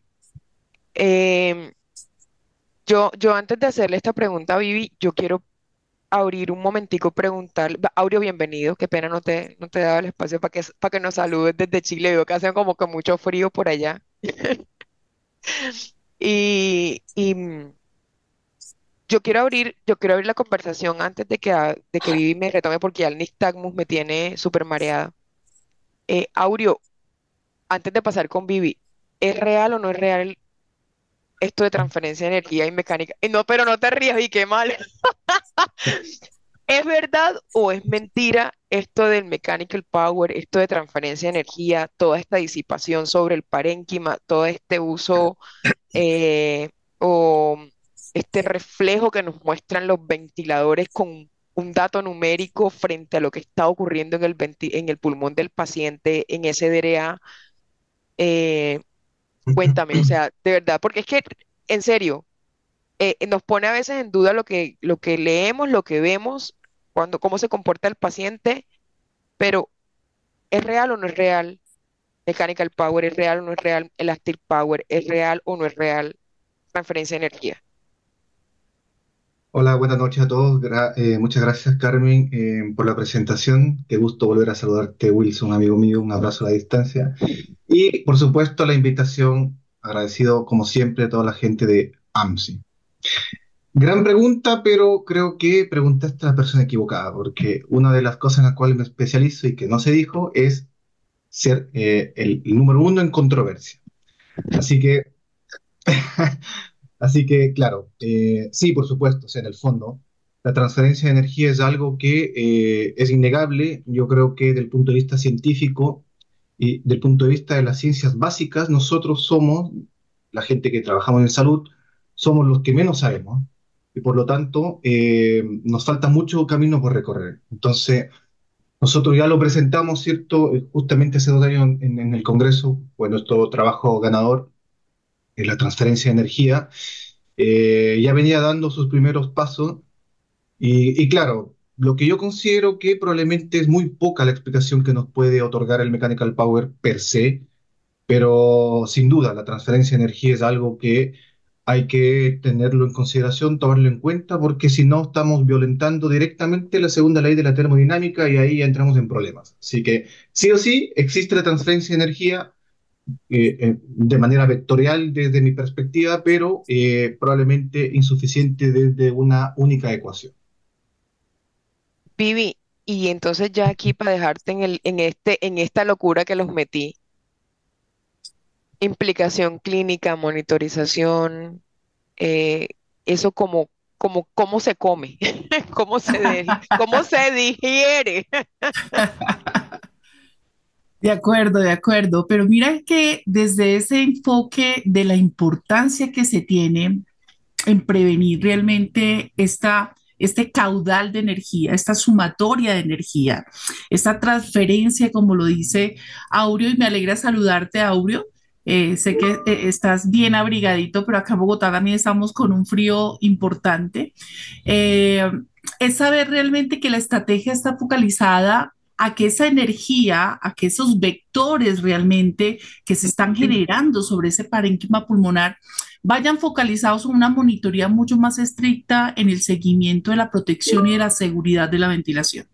Em, yo, yo antes de hacerle esta pregunta Vivi, yo quiero abrir un momentico, preguntar, Aureo, bienvenido, qué pena no te, no te daba el espacio para que, para que nos saludes desde Chile, veo que hace como que mucho frío por allá. Y, y, mm, yo quiero abrir, yo quiero abrir la conversación antes de que, de que Vivi me retome porque ya el nixtagmus me tiene súper mareada. Eh, Aureo, antes de pasar con Vivi, ¿es real o no es real esto de transferencia de energía y mecánica? Eh, no, pero no te rías y qué mal. ¿Es verdad o es mentira esto del mechanical power, esto de transferencia de energía, toda esta disipación sobre el parénquima, todo este uso eh, o este reflejo que nos muestran los ventiladores con un dato numérico frente a lo que está ocurriendo en el, en el pulmón del paciente en SDRA? Eh, cuéntame, o sea, de verdad, porque es que, en serio, eh, nos pone a veces en duda lo que, lo que leemos, lo que vemos, cuando, cómo se comporta el paciente, pero ¿es real o no es real? Mechanical power, ¿es real o no es real? Elastic power, ¿es real o no es real? Transferencia de energía. Hola, buenas noches a todos. Gra- eh, muchas gracias, Carmen, eh, por la presentación. Qué gusto volver a saludarte, Wilson, amigo mío. Un abrazo a la distancia. Y, por supuesto, la invitación. Agradecido, como siempre, a toda la gente de AMSI. Gran pregunta, pero creo que preguntaste a la persona equivocada, porque una de las cosas en las cuales me especializo y que no se dijo es ser eh, el, número uno en controversia. Así que Así que, claro, eh, sí, por supuesto, o sea, en el fondo, la transferencia de energía es algo que eh, es innegable. Yo creo que desde el punto de vista científico y del punto de vista de las ciencias básicas, nosotros somos, la gente que trabajamos en salud, somos los que menos sabemos. Y por lo tanto, eh, nos falta mucho camino por recorrer. Entonces, nosotros ya lo presentamos, ¿cierto? Eh, Justamente hace dos años en, en el Congreso, fue nuestro trabajo ganador en la transferencia de energía, eh, ya venía dando sus primeros pasos y, y claro, lo que yo considero que probablemente es muy poca la explicación que nos puede otorgar el Mechanical Power per se, pero sin duda la transferencia de energía es algo que hay que tenerlo en consideración, tomarlo en cuenta, porque si no estamos violentando directamente la segunda ley de la termodinámica y ahí ya entramos en problemas. Así que sí o sí existe la transferencia de energía, eh, eh, de manera vectorial desde mi perspectiva, pero eh, probablemente insuficiente desde una única ecuación. Vivi, y entonces ya aquí para dejarte en el, en este, en esta locura que los metí, implicación clínica, monitorización, eh, eso como, como, cómo se come, cómo se, de- cómo se digiere. De acuerdo, de acuerdo, pero mira que desde ese enfoque de la importancia que se tiene en prevenir realmente esta, este caudal de energía, esta sumatoria de energía, esta transferencia, como lo dice Aureo, y me alegra saludarte, Aureo. Eh, sé que eh, estás bien abrigadito, pero acá en Bogotá también estamos con un frío importante. Eh, es saber realmente que la estrategia está focalizada a que esa energía, a que esos vectores realmente que se están generando sobre ese parénquima pulmonar vayan focalizados en una monitoría mucho más estricta en el seguimiento de la protección y de la seguridad de la ventilación.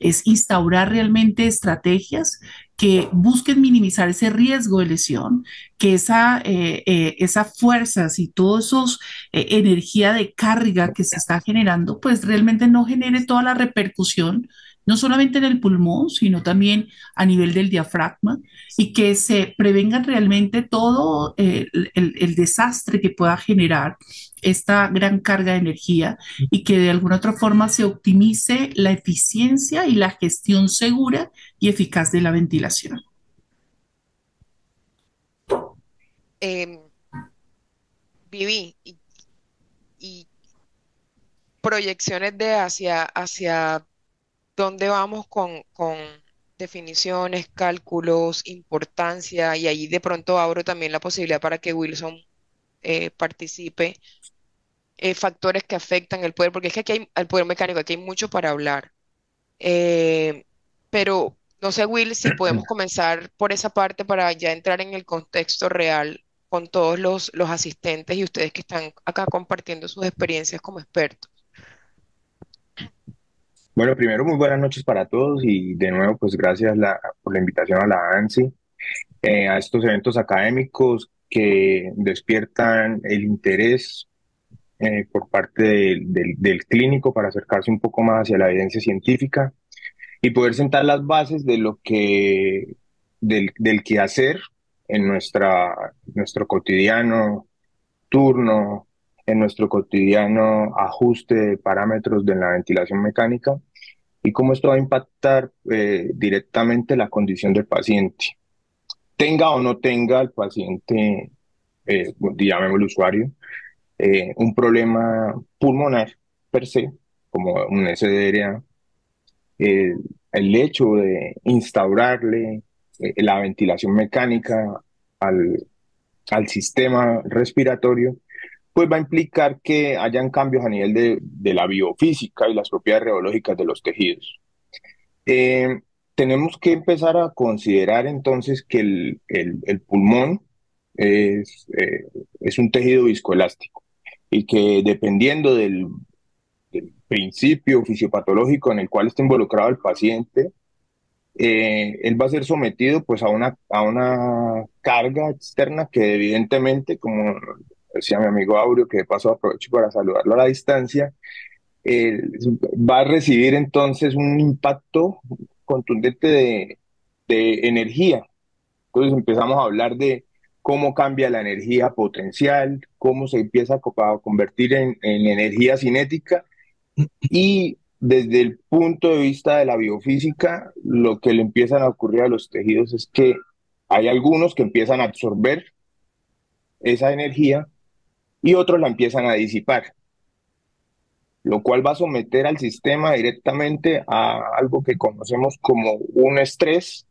Es instaurar realmente estrategias que busquen minimizar ese riesgo de lesión, que esa, eh, eh, esas fuerzas y toda esa eh, energía de carga que se está generando, pues realmente no genere toda la repercusión no solamente en el pulmón, sino también a nivel del diafragma, y que se prevenga realmente todo eh, el, desastre que pueda generar esta gran carga de energía y que de alguna otra forma se optimice la eficiencia y la gestión segura y eficaz de la ventilación. Eh, y, y, proyecciones de hacia, hacia dónde vamos con, con definiciones, cálculos, importancia, y ahí de pronto abro también la posibilidad para que Wilson eh, participe. Eh, factores que afectan el poder, porque es que aquí hay el poder mecánico, aquí hay mucho para hablar. Eh, pero No sé, Will, si podemos comenzar por esa parte para ya entrar en el contexto real con todos los, los asistentes y ustedes que están acá compartiendo sus experiencias como expertos. Bueno, primero muy buenas noches para todos y de nuevo pues gracias la- por la invitación a la ANSI, eh, a estos eventos académicos que despiertan el interés eh, por parte del, del- clínico para acercarse un poco más hacia la evidencia científica y poder sentar las bases de lo que, del, del quehacer en nuestra, nuestro cotidiano turno, en nuestro cotidiano ajuste de parámetros de la ventilación mecánica y cómo esto va a impactar eh, directamente la condición del paciente. Tenga o no tenga el paciente, eh, llamémoslo usuario, eh, un problema pulmonar per se, como un SDRA, eh, el hecho de instaurarle eh, la ventilación mecánica al, al sistema respiratorio, pues va a implicar que hayan cambios a nivel de, de la biofísica y las propiedades reológicas de los tejidos. Tenemos que empezar a considerar entonces que el, el- el pulmón es, eh, es un tejido viscoelástico y que dependiendo del, del principio fisiopatológico en el cual está involucrado el paciente, eh, él va a ser sometido pues a una, a una carga externa que evidentemente, como decía mi amigo Aureo, que de paso aprovecho para saludarlo a la distancia, eh, va a recibir entonces un impacto contundente de, energía. Entonces empezamos a hablar de cómo cambia la energía potencial, cómo se empieza a convertir en, en energía cinética y desde el punto de vista de la biofísica, lo que le empiezan a ocurrir a los tejidos es que hay algunos que empiezan a absorber esa energía y otros la empiezan a disipar, lo cual va a someter al sistema directamente a algo que conocemos como un estrés,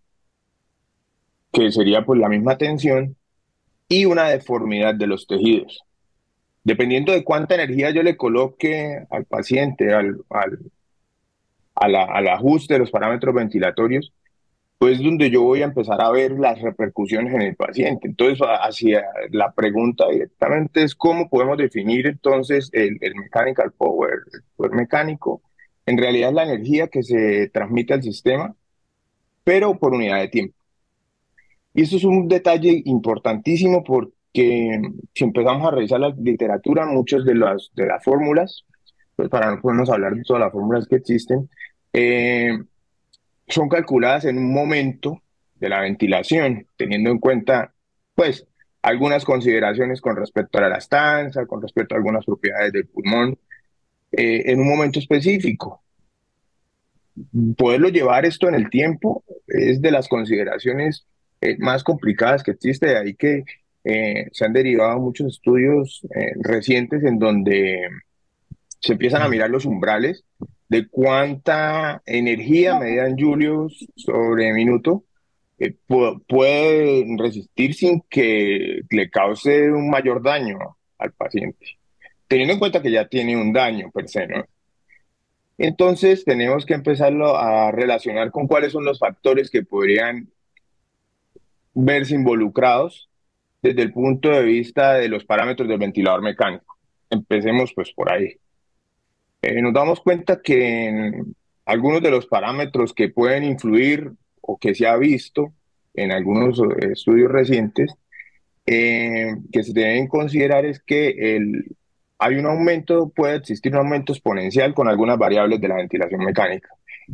que sería pues la misma tensión, y una deformidad de los tejidos. Dependiendo de cuánta energía yo le coloque al paciente, al, al, al ajuste de los parámetros ventilatorios, pues donde yo voy a empezar a ver las repercusiones en el paciente. Entonces, hacia la pregunta directamente es cómo podemos definir entonces el, el mechanical power, el poder mecánico. En realidad es la energía que se transmite al sistema, pero por unidad de tiempo. Y eso es un detalle importantísimo porque si empezamos a revisar la literatura, muchas de las, de las fórmulas, pues para no podernos hablar de todas las fórmulas que existen, eh, son calculadas en un momento de la ventilación, teniendo en cuenta, pues, algunas consideraciones con respecto a la elastanza, con respecto a algunas propiedades del pulmón, eh, en un momento específico. Poderlo llevar esto en el tiempo es de las consideraciones eh, más complicadas que existe, de ahí que eh, se han derivado muchos estudios recientes en donde se empiezan a mirar los umbrales de cuánta energía medida en julios sobre minuto eh, pu- puede resistir sin que le cause un mayor daño al paciente, teniendo en cuenta que ya tiene un daño per se. Entonces tenemos que empezarlo a relacionar con cuáles son los factores que podrían verse involucrados desde el punto de vista de los parámetros del ventilador mecánico. Empecemos pues por ahí. Eh, nos damos cuenta que en algunos de los parámetros que pueden influir o que se ha visto en algunos eh, estudios recientes eh, que se deben considerar es que el, hay un aumento, puede existir un aumento exponencial con algunas variables de la ventilación mecánica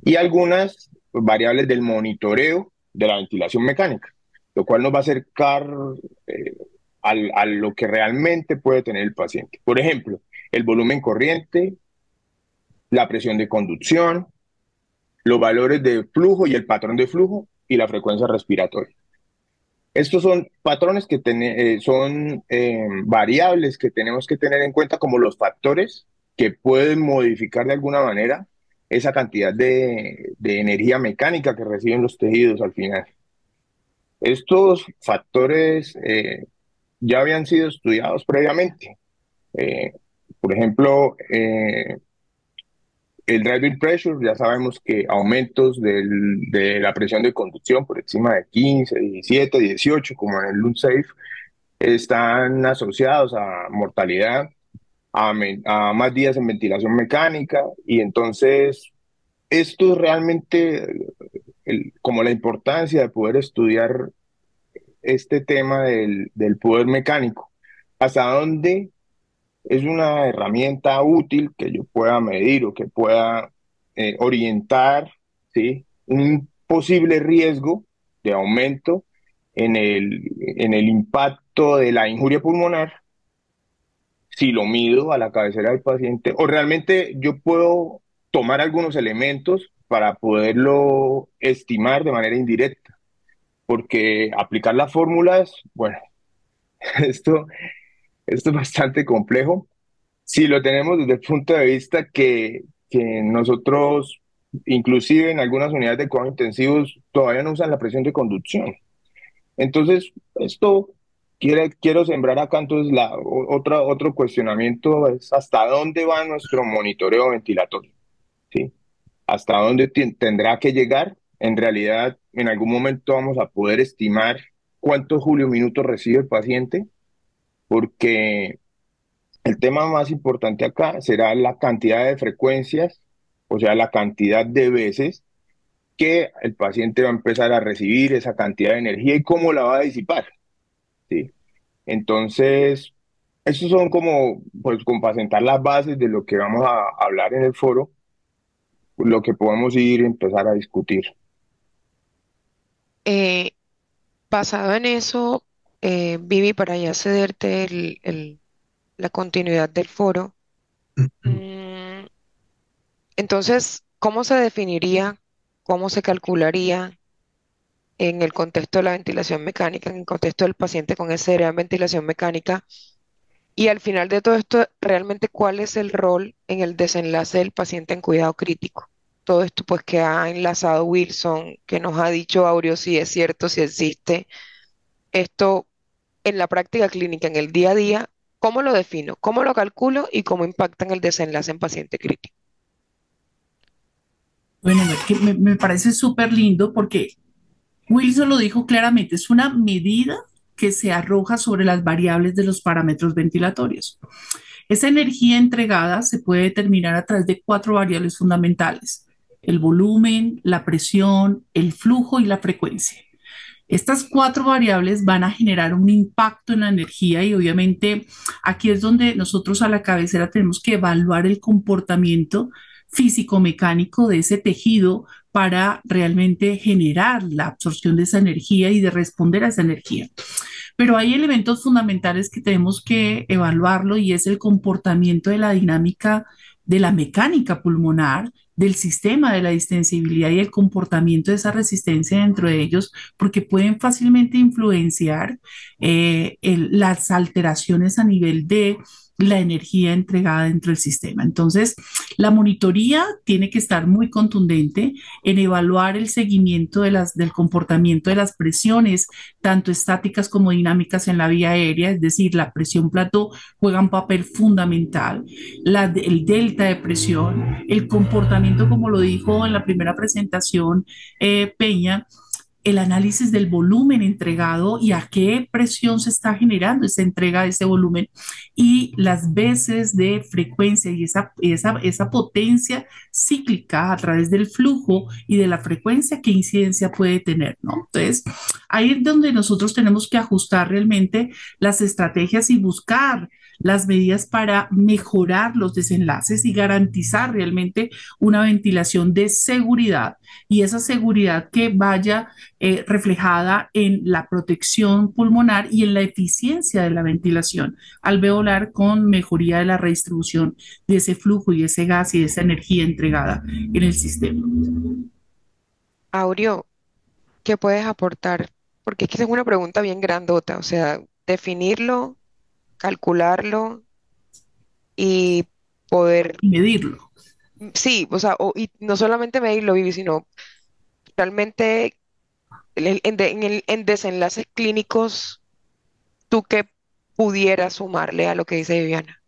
y algunas variables del monitoreo de la ventilación mecánica, lo cual nos va a acercar eh, al- a lo que realmente puede tener el paciente. Por ejemplo, el volumen corriente, la presión de conducción, los valores de flujo y el patrón de flujo y la frecuencia respiratoria. Estos son patrones que eh, son eh, variables que tenemos que tener en cuenta como los factores que pueden modificar de alguna manera esa cantidad de, energía mecánica que reciben los tejidos al final. Estos factores eh, ya habían sido estudiados previamente. Eh, por ejemplo, el driving pressure, ya sabemos que aumentos de la presión de conducción por encima de 15, 17, 18, como en el Safe, están asociados a mortalidad, a, a más días en ventilación mecánica, y entonces esto es realmente como la importancia de poder estudiar este tema del, del poder mecánico. ¿Hasta dónde es una herramienta útil que yo pueda medir o que pueda eh, orientar, ¿sí? un posible riesgo de aumento en el, en el impacto de la injuria pulmonar si lo mido a la cabecera del paciente o realmente yo puedo tomar algunos elementos para poderlo estimar de manera indirecta, porque aplicar las fórmulas, bueno, esto, esto es bastante complejo. Si lo tenemos desde el punto de vista que, que nosotros, inclusive en algunas unidades de cuidados intensivos, todavía no usan la presión de conducción. Entonces, esto quiere, quiero sembrar acá, entonces, la, otra, otro cuestionamiento es hasta dónde va nuestro monitoreo ventilatorio, ¿sí? ¿Hasta dónde tendrá que llegar? En realidad, en algún momento vamos a poder estimar cuántos julio-minutos recibe el paciente, porque el tema más importante acá será la cantidad de frecuencias, o sea, la cantidad de veces que el paciente va a empezar a recibir esa cantidad de energía y cómo la va a disipar, ¿sí? Entonces, esos son como, pues, como para sentar las bases de lo que vamos a hablar en el foro, lo que podemos ir y empezar a discutir. Eh, basado en eso, eh, Vivi, para ya cederte el- el- la continuidad del foro, mm, entonces, ¿cómo se definiría, cómo se calcularía en el contexto de la ventilación mecánica, en el contexto del paciente con herida en ventilación mecánica? Y al final de todo esto, realmente, ¿cuál es el rol en el desenlace del paciente en cuidado crítico? Todo esto, pues, que ha enlazado Wilson, que nos ha dicho Aureo si es cierto, si existe. Esto en la práctica clínica, en el día a día, ¿cómo lo defino? ¿Cómo lo calculo? ¿Y cómo impacta en el desenlace en paciente crítico? Bueno, me, me parece súper lindo porque Wilson lo dijo claramente, es una medida que se arroja sobre las variables de los parámetros ventilatorios. Esa energía entregada se puede determinar a través de cuatro variables fundamentales, el volumen, la presión, el flujo y la frecuencia. Estas cuatro variables van a generar un impacto en la energía y obviamente aquí es donde nosotros a la cabecera tenemos que evaluar el comportamiento físico-mecánico de ese tejido para realmente generar la absorción de esa energía y de responder a esa energía. Pero hay elementos fundamentales que tenemos que evaluarlo y es el comportamiento de la dinámica de la mecánica pulmonar, del sistema de la distensibilidad y el comportamiento de esa resistencia dentro de ellos, porque pueden fácilmente influenciar eh, las alteraciones a nivel de la energía entregada dentro del sistema. Entonces, la monitoría tiene que estar muy contundente en evaluar el seguimiento de las, del comportamiento de las presiones, tanto estáticas como dinámicas en la vía aérea, es decir, la presión plató juega un papel fundamental, el delta de presión, el comportamiento, como lo dijo en la primera presentación eh, Peña, el análisis del volumen entregado y a qué presión se está generando esa entrega de ese volumen y las veces de frecuencia y esa, esa, esa potencia cíclica a través del flujo y de la frecuencia, qué incidencia puede tener, ¿no? Entonces, ahí es donde nosotros tenemos que ajustar realmente las estrategias y buscar las medidas para mejorar los desenlaces y garantizar realmente una ventilación de seguridad y esa seguridad que vaya eh, reflejada en la protección pulmonar y en la eficiencia de la ventilación alveolar con mejoría de la redistribución de ese flujo y ese gas y de esa energía entregada en el sistema. Aureo, ¿qué puedes aportar? Porque es que es una pregunta bien grandota, o sea, definirlo, calcularlo y poder, Y medirlo. sí, o sea, o- y no solamente medirlo, Vivi, sino realmente en, de- en el- en desenlaces clínicos, tú qué pudieras sumarle a lo que dice Viviana.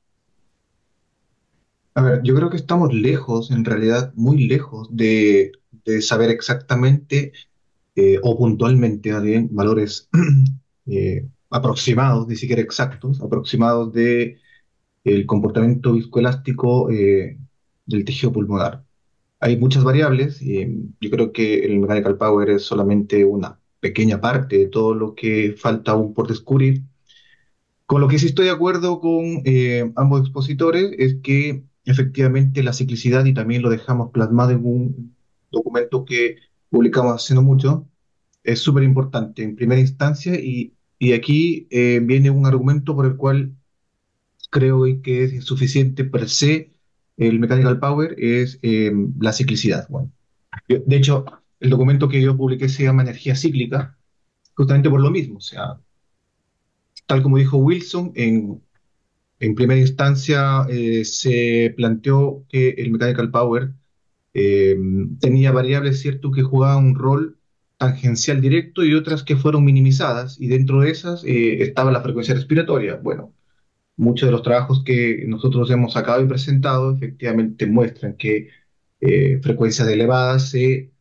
A ver, yo creo que estamos lejos, en realidad muy lejos de, de saber exactamente eh, o puntualmente, más bien, valores eh, aproximados, ni siquiera exactos, aproximados de el comportamiento viscoelástico eh, del tejido pulmonar. Hay muchas variables y yo creo que el mechanical power es solamente una pequeña parte de todo lo que falta aún por descubrir. Con lo que sí estoy de acuerdo con eh, ambos expositores es que efectivamente la ciclicidad, y también lo dejamos plasmado en un documento que publicamos hace no mucho, es súper importante en primera instancia y, y aquí eh, viene un argumento por el cual creo que es insuficiente per se el mechanical power, es eh, la ciclicidad. Bueno, de hecho, el documento que yo publiqué se llama Energía Cíclica, justamente por lo mismo, o sea, tal como dijo Wilson, en, en primera instancia eh, se planteó que el mechanical power tenía variables, ¿cierto?, que jugaban un rol tangencial directo y otras que fueron minimizadas, y dentro de esas eh, estaba la frecuencia respiratoria. Bueno, muchos de los trabajos que nosotros hemos sacado y presentado efectivamente muestran que eh, frecuencias elevadas se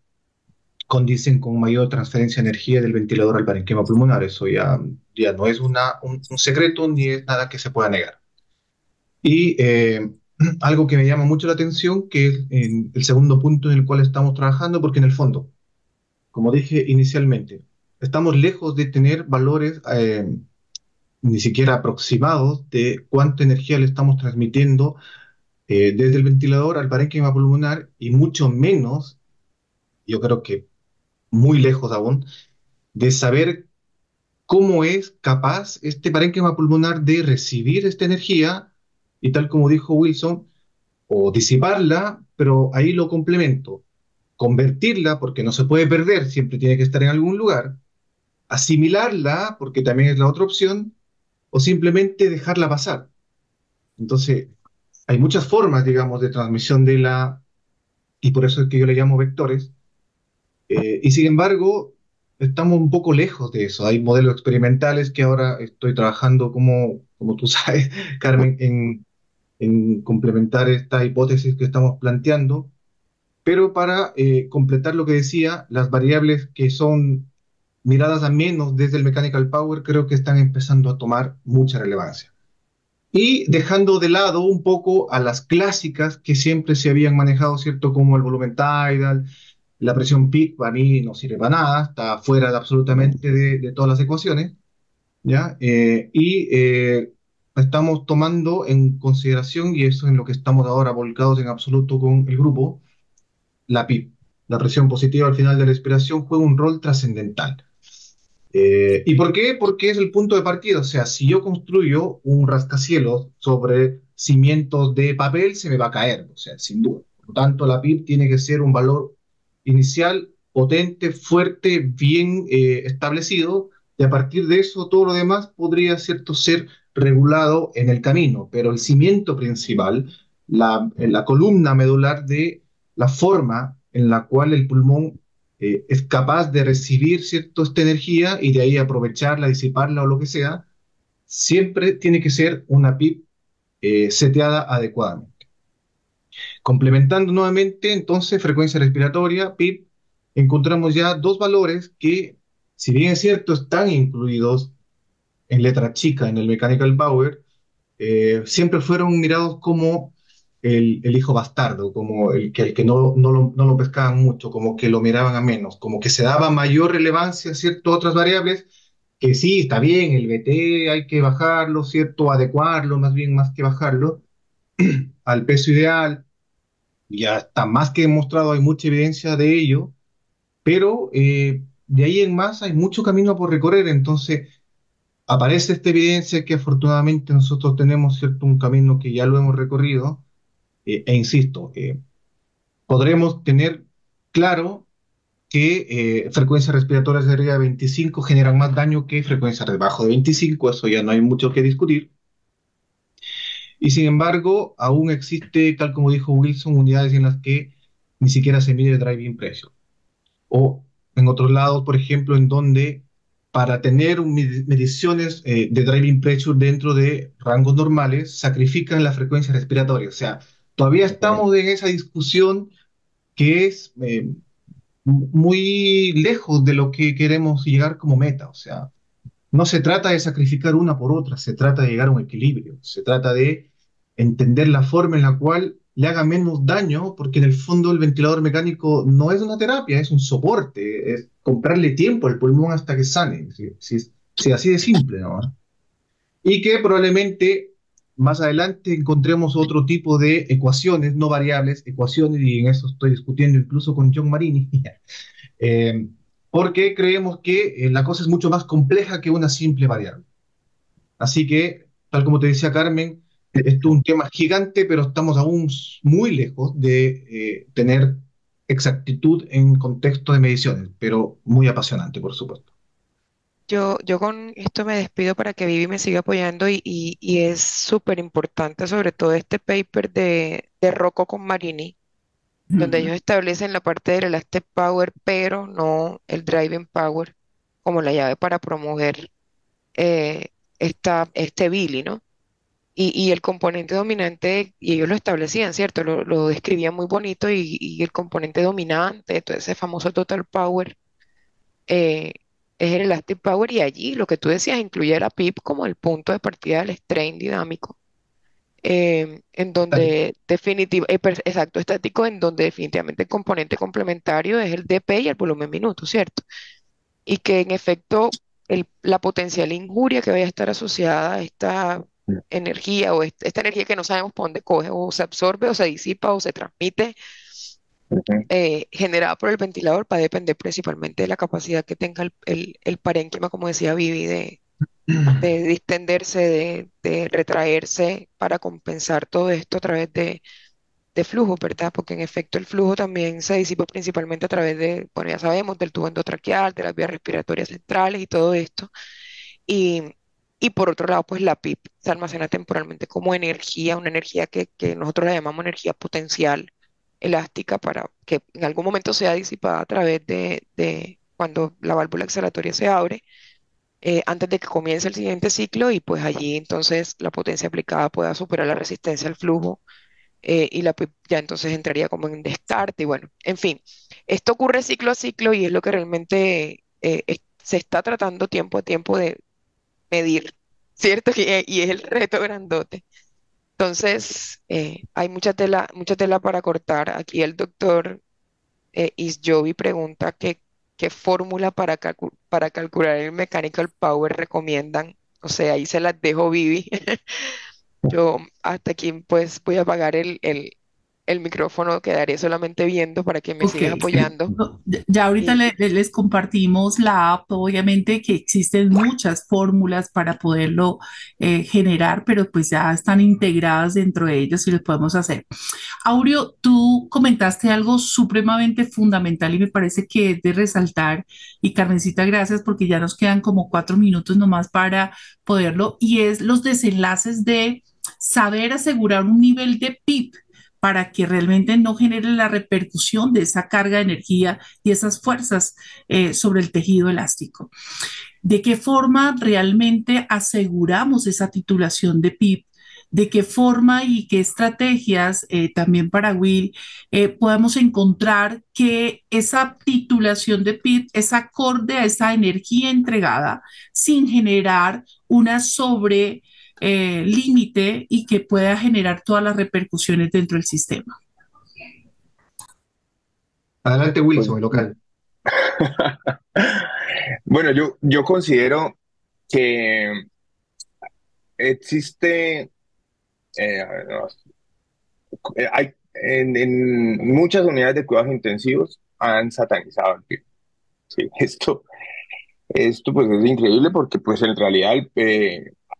condicen con mayor transferencia de energía del ventilador al parenquima pulmonar. Eso ya, ya no es una, un, secreto ni es nada que se pueda negar. Y eh, algo que me llama mucho la atención, que es el segundo punto en el cual estamos trabajando, porque en el fondo, como dije inicialmente, estamos lejos de tener valores eh, ni siquiera aproximados de cuánta energía le estamos transmitiendo eh, desde el ventilador al parénquima pulmonar y mucho menos, yo creo que muy lejos aún, de saber cómo es capaz este parénquima pulmonar de recibir esta energía y tal como dijo Wilson, o disiparla, pero ahí lo complemento, convertirla porque no se puede perder, siempre tiene que estar en algún lugar, asimilarla porque también es la otra opción, o simplemente dejarla pasar. Entonces, hay muchas formas, digamos, de transmisión de la, y por eso es que yo le llamo vectores, eh, y sin embargo, estamos un poco lejos de eso. Hay modelos experimentales que ahora estoy trabajando, como, como tú sabes, Carmen, en, en complementar esta hipótesis que estamos planteando, pero para eh, completar lo que decía, las variables que son miradas a menos desde el mechanical power creo que están empezando a tomar mucha relevancia. Y dejando de lado un poco a las clásicas que siempre se habían manejado, ¿cierto? Como el volumen tidal, la presión peak, para mí no sirve para nada, está fuera de absolutamente de, de todas las ecuaciones, ¿ya? Eh, y eh, estamos tomando en consideración, y eso es en lo que estamos ahora volcados en absoluto con el grupo, la PIP. La presión positiva al final de la respiración juega un rol trascendental. Eh, ¿y por qué? Porque es el punto de partida. O sea, si yo construyo un rascacielos sobre cimientos de papel, se me va a caer, o sea, sin duda. Por lo tanto, la PIB tiene que ser un valor inicial potente, fuerte, bien eh, establecido, y a partir de eso todo lo demás podría, cierto, ser regulado en el camino, pero el cimiento principal, la, la columna medular de la forma en la cual el pulmón eh, es capaz de recibir cierto, esta energía y de ahí aprovecharla, disiparla o lo que sea, siempre tiene que ser una PIP eh, seteada adecuadamente. Complementando nuevamente, entonces, frecuencia respiratoria, PIP, encontramos ya dos valores que, si bien es cierto, están incluidos en letra chica en el Mechanical Power, eh, siempre fueron mirados como el, el, hijo bastardo, como el que, el que no, no, lo, no, lo, pescaban mucho, como que lo miraban a menos, como que se daba mayor relevancia a ciertas otras variables, que sí, está bien, el BT hay que bajarlo, ¿cierto? Adecuarlo, más bien, más que bajarlo, al peso ideal, ya está más que demostrado, hay mucha evidencia de ello, pero eh, de ahí en más hay mucho camino por recorrer, entonces aparece esta evidencia que afortunadamente nosotros tenemos, ¿cierto? Un camino que ya lo hemos recorrido, eh, e insisto, eh, podremos tener claro que eh, frecuencias respiratorias de arriba de 25 generan más daño que frecuencias debajo de 25, eso ya no hay mucho que discutir. Y sin embargo, aún existe, tal como dijo Wilson, unidades en las que ni siquiera se mide el driving pressure. O en otros lados, por ejemplo, en donde para tener mediciones de driving pressure dentro de rangos normales, sacrifican la frecuencia respiratoria. O sea, Todavía estamos en esa discusión que es eh, muy lejos de lo que queremos llegar como meta. O sea, no se trata de sacrificar una por otra, se trata de llegar a un equilibrio, se trata de entender la forma en la cual le haga menos daño, porque en el fondo el ventilador mecánico no es una terapia, es un soporte, es comprarle tiempo al pulmón hasta que sane, si, si, así de simple, ¿no? Y que probablemente más adelante encontremos otro tipo de ecuaciones no variables, ecuaciones, y en eso estoy discutiendo incluso con John Marini, eh, porque creemos que eh, la cosa es mucho más compleja que una simple variable. Así que, tal como te decía Carmen, esto es un tema gigante, pero estamos aún muy lejos de eh, tener exactitud en contexto de mediciones, pero muy apasionante, por supuesto. Yo, yo con esto me despido para que Vivi me siga apoyando y, y, es súper importante, sobre todo este paper de, de Rocco con Marini, donde ellos establecen la parte del Elastic Power, pero no el Driving Power como la llave para promover eh, esta, este Billy, ¿no? Y, el componente dominante, y ellos lo establecían, ¿cierto? Lo, describían muy bonito y, el componente dominante, todo ese famoso total power, eh, es el elastic power y allí lo que tú decías incluye la PIP como el punto de partida del strain dinámico, eh, en donde definitivamente, eh, exacto, estático, en donde definitivamente el componente complementario es el DP y el volumen minuto, ¿cierto? Y que en efecto la potencial injuria que vaya a estar asociada a esta energía o esta energía que no sabemos por dónde coge, o se absorbe, o se disipa, o se transmite, eh, generada por el ventilador, va a depender principalmente de la capacidad que tenga el, el, parénquima, como decía Vivi, de, de distenderse, de, retraerse para compensar todo esto a través de, de flujo, ¿verdad? Porque en efecto el flujo también se disipa principalmente a través de, bueno, ya sabemos, del tubo endotraqueal, de las vías respiratorias centrales y todo esto. Y, y por otro lado, pues la PIP se almacena temporalmente como energía, una energía que, nosotros la llamamos energía potencial elástica para que en algún momento sea disipada a través de, cuando la válvula exhalatoria se abre, eh, antes de que comience el siguiente ciclo y pues allí entonces la potencia aplicada pueda superar la resistencia al flujo eh, y la ya entonces entraría como en descarte y bueno, en fin, esto ocurre ciclo a ciclo y es lo que realmente eh, se está tratando tiempo a tiempo de, medir, ¿cierto? Y, es el reto grandote. Entonces, eh, hay mucha tela, mucha tela para cortar. Aquí el doctor eh, Isjovi pregunta qué fórmula para, para calcular el mechanical power recomiendan. O sea, ahí se las dejo, Vivi. Yo hasta aquí pues voy a apagar el, el, el micrófono quedaré solamente viendo para que me sigan apoyando. Ya ahorita les compartimos la app, obviamente que existen muchas fórmulas para poderlo eh, generar, pero pues ya están integradas dentro de ellos y lo podemos hacer. Aureo, tú comentaste algo supremamente fundamental y me parece que es de resaltar, y Carmencita, gracias porque ya nos quedan como cuatro minutos nomás para poderlo, y es los desenlaces de saber asegurar un nivel de PIB para que realmente no genere la repercusión de esa carga de energía y esas fuerzas eh, sobre el tejido elástico. ¿De qué forma realmente aseguramos esa titulación de PIB? de qué forma y qué estrategias eh, también para Will eh, podemos encontrar que esa titulación de PIB es acorde a esa energía entregada sin generar una sobre eh, límite y que pueda generar todas las repercusiones dentro del sistema. Adelante, Wilson, el local. bueno, yo, yo considero que existe, eh, eh, hay, en, muchas unidades de cuidados intensivos han satanizado el PIB. Sí, esto, esto pues es increíble porque pues en realidad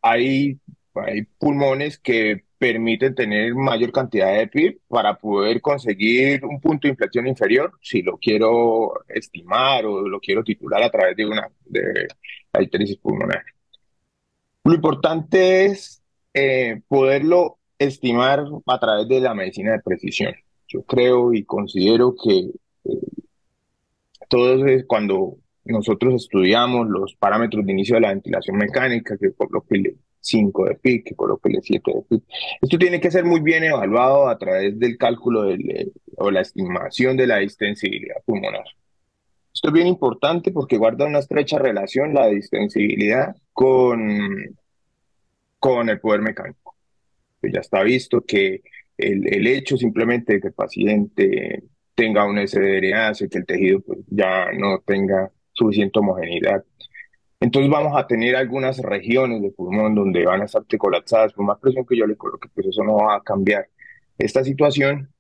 hay hay pulmones que permiten tener mayor cantidad de PIB para poder conseguir un punto de inflexión inferior, si lo quiero estimar o lo quiero titular a través de una de la hipótesis pulmonar. Lo importante es eh, poderlo estimar a través de la medicina de precisión. Yo creo y considero que eh, todo es cuando nosotros estudiamos los parámetros de inicio de la ventilación mecánica, que colóquele 5 de PIC, que colóquele 7 de PIC. Esto tiene que ser muy bien evaluado a través del cálculo del, o la estimación de la distensibilidad pulmonar. Esto es bien importante porque guarda una estrecha relación la distensibilidad con, con el poder mecánico. Ya está visto que el, el hecho simplemente de que el paciente tenga un SDRA hace que el tejido pues, ya no tenga suficiente homogeneidad. Entonces vamos a tener algunas regiones de pulmón donde van a estar colapsadas, por más presión que yo le coloque, pues eso no va a cambiar esta situación,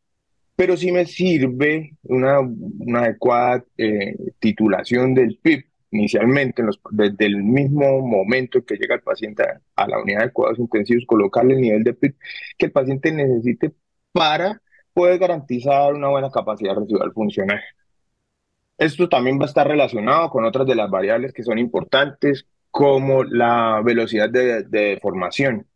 pero sí me sirve una, una adecuada eh, titulación del PIP inicialmente, desde el mismo momento que llega el paciente a, la unidad de cuidados intensivos, colocarle el nivel de PIP que el paciente necesite para poder garantizar una buena capacidad residual funcional. Esto también va a estar relacionado con otras de las variables que son importantes, como la velocidad de, deformación.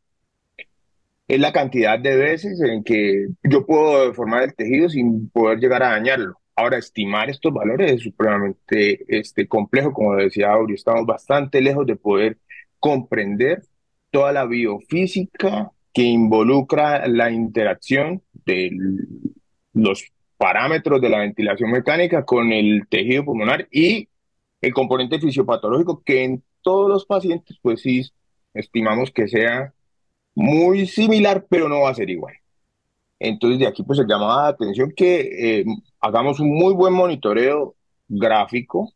Es la cantidad de veces en que yo puedo deformar el tejido sin poder llegar a dañarlo. Ahora, estimar estos valores es supremamente este, complejo, como decía Aureo, estamos bastante lejos de poder comprender toda la biofísica que involucra la interacción de los parámetros de la ventilación mecánica con el tejido pulmonar y el componente fisiopatológico que en todos los pacientes, pues sí, estimamos que sea muy similar, pero no va a ser igual. Entonces, de aquí pues se llama la atención que eh, hagamos un muy buen monitoreo gráfico,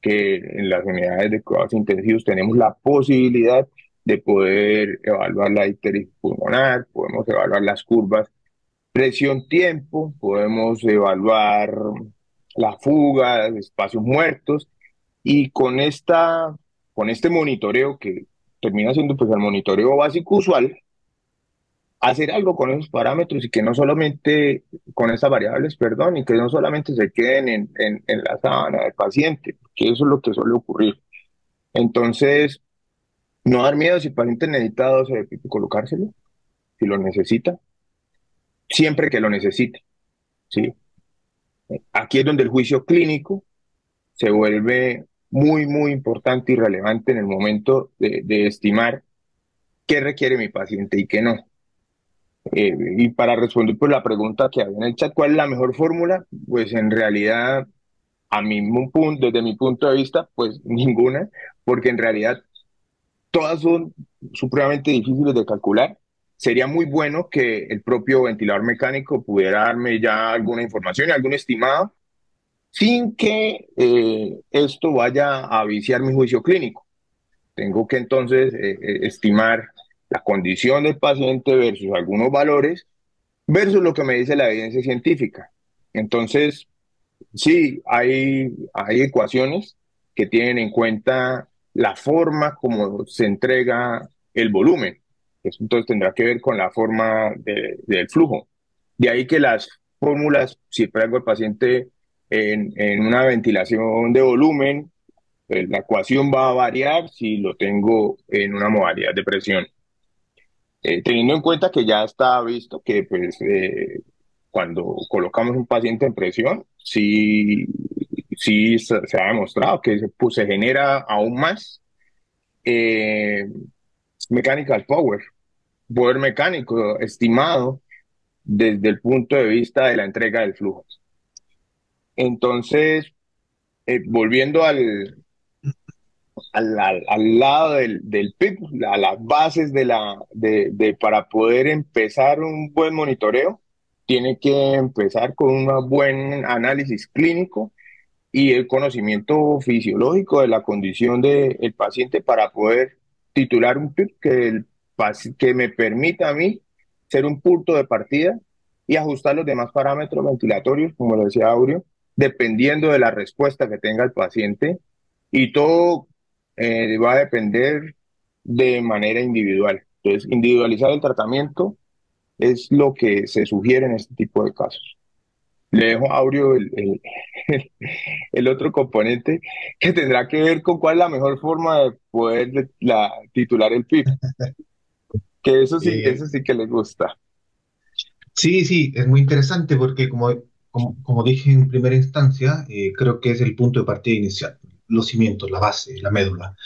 que en las unidades de cuidados intensivos tenemos la posibilidad de poder evaluar la ictericia pulmonar, podemos evaluar las curvas presión-tiempo, podemos evaluar la fuga, espacios muertos, y con, esta, con este monitoreo que termina siendo pues el monitoreo básico usual, hacer algo con esos parámetros y que no solamente con esas variables, perdón, y que no solamente se queden en, en, en la sábana del paciente, que eso es lo que suele ocurrir. Entonces, no dar miedo si el paciente necesita 12 colocárselo, si lo necesita, siempre que lo necesite. ¿sí? Aquí es donde el juicio clínico se vuelve muy, muy importante y relevante en el momento de, estimar qué requiere mi paciente y qué no. Eh, y para responder pues, la pregunta que había en el chat, ¿cuál es la mejor fórmula? Pues en realidad, a mi punto, desde mi punto de vista, pues ninguna, porque en realidad todas son supremamente difíciles de calcular sería muy bueno que el propio ventilador mecánico pudiera darme ya alguna información, algún estimado, sin que eh, esto vaya a viciar mi juicio clínico. Tengo que entonces eh, eh, estimar la condición del paciente versus algunos valores versus lo que me dice la evidencia científica. Entonces, sí, hay, hay ecuaciones que tienen en cuenta la forma como se entrega el volumen entonces tendrá que ver con la forma del flujo. De ahí que las fórmulas, si traigo al paciente en, una ventilación de volumen, pues la ecuación va a variar si lo tengo en una modalidad de presión. Eh, teniendo en cuenta que ya está visto que pues, eh, cuando colocamos un paciente en presión, sí, sí se, ha demostrado que se, pues, se genera aún más eh, mechanical power, poder mecánico estimado desde el punto de vista de la entrega del flujo. Entonces, eh, volviendo al, al, al, lado del, del PIB, a las bases de la, de, de, para poder empezar un buen monitoreo, tiene que empezar con un buen análisis clínico y el conocimiento fisiológico de la condición del paciente para poder titular un PIB que el que me permita a mí ser un punto de partida y ajustar los demás parámetros ventilatorios, como lo decía Aureo, dependiendo de la respuesta que tenga el paciente y todo eh, va a depender de manera individual. Entonces, individualizar el tratamiento es lo que se sugiere en este tipo de casos. Le dejo a Aureo el, el, el, otro componente que tendrá que ver con cuál es la mejor forma de poder la, titular el PIB. Que eso sí, eso sí que le gusta. Sí, sí, es muy interesante porque como, como, dije en primera instancia, eh, creo que es el punto de partida inicial. los cimientos, la base, la médula.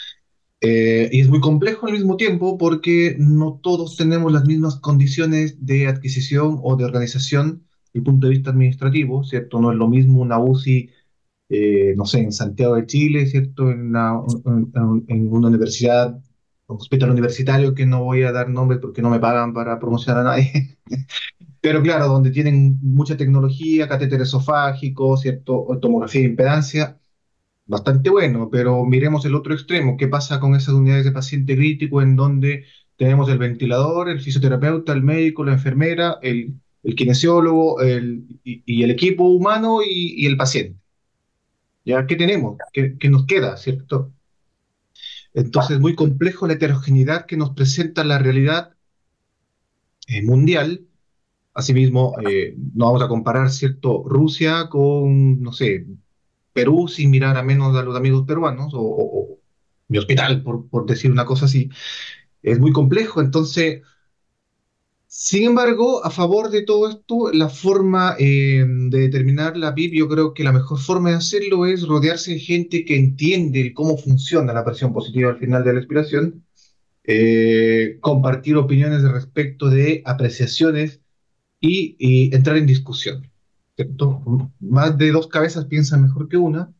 Eh, y es muy complejo al mismo tiempo porque no todos tenemos las mismas condiciones de adquisición o de organización el punto de vista administrativo, ¿cierto? No es lo mismo una UCI, eh, no sé, en Santiago de Chile, ¿cierto? En una, en, universidad, un hospital universitario que no voy a dar nombres porque no me pagan para promocionar a nadie. Pero claro, donde tienen mucha tecnología, catéter esofágico, ¿cierto? Tomografía de impedancia, bastante bueno, pero miremos el otro extremo, ¿qué pasa con esas unidades de paciente crítico en donde tenemos el ventilador, el fisioterapeuta, el médico, la enfermera, el, el kinesiólogo y, el equipo humano y, el paciente? ¿Ya qué tenemos? ¿Qué, nos queda, cierto? Entonces, es muy complejo la heterogeneidad que nos presenta la realidad eh, mundial. Asimismo, eh, no vamos a comparar, ¿cierto?, Rusia con, no sé, Perú sin mirar a menos a los amigos peruanos o, o, o mi hospital, por, por, decir una cosa así. Es muy complejo, entonces, sin embargo, a favor de todo esto, la forma eh, de determinar la PIB, yo creo que la mejor forma de hacerlo es rodearse de gente que entiende cómo funciona la presión positiva al final de la expiración, eh, compartir opiniones respecto de apreciaciones y, entrar en discusión. Más de dos cabezas piensan mejor que una.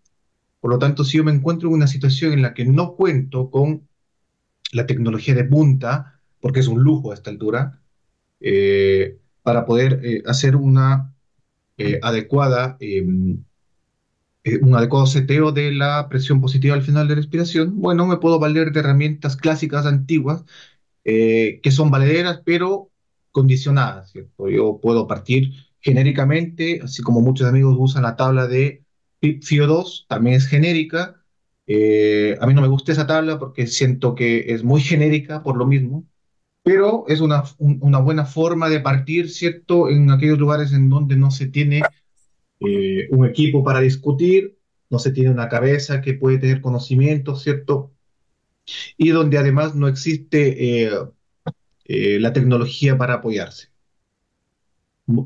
Por lo tanto, si yo me encuentro en una situación en la que no cuento con la tecnología de punta, porque es un lujo a esta altura, eh, para poder eh, hacer una eh, adecuada, un adecuado seteo de la presión positiva al final de la respiración, bueno, me puedo valer de herramientas clásicas antiguas que son valederas, pero condicionadas, ¿cierto? Yo puedo partir genéricamente, así como muchos amigos usan la tabla de PIB-FIO2, también es genérica. Eh, a mí no me gusta esa tabla porque siento que es muy genérica por lo mismo, pero es una, un, una buena forma de partir, ¿cierto? En aquellos lugares en donde no se tiene eh, un equipo para discutir, no se tiene una cabeza que puede tener conocimiento, ¿cierto? Y donde además no existe eh, la tecnología para apoyarse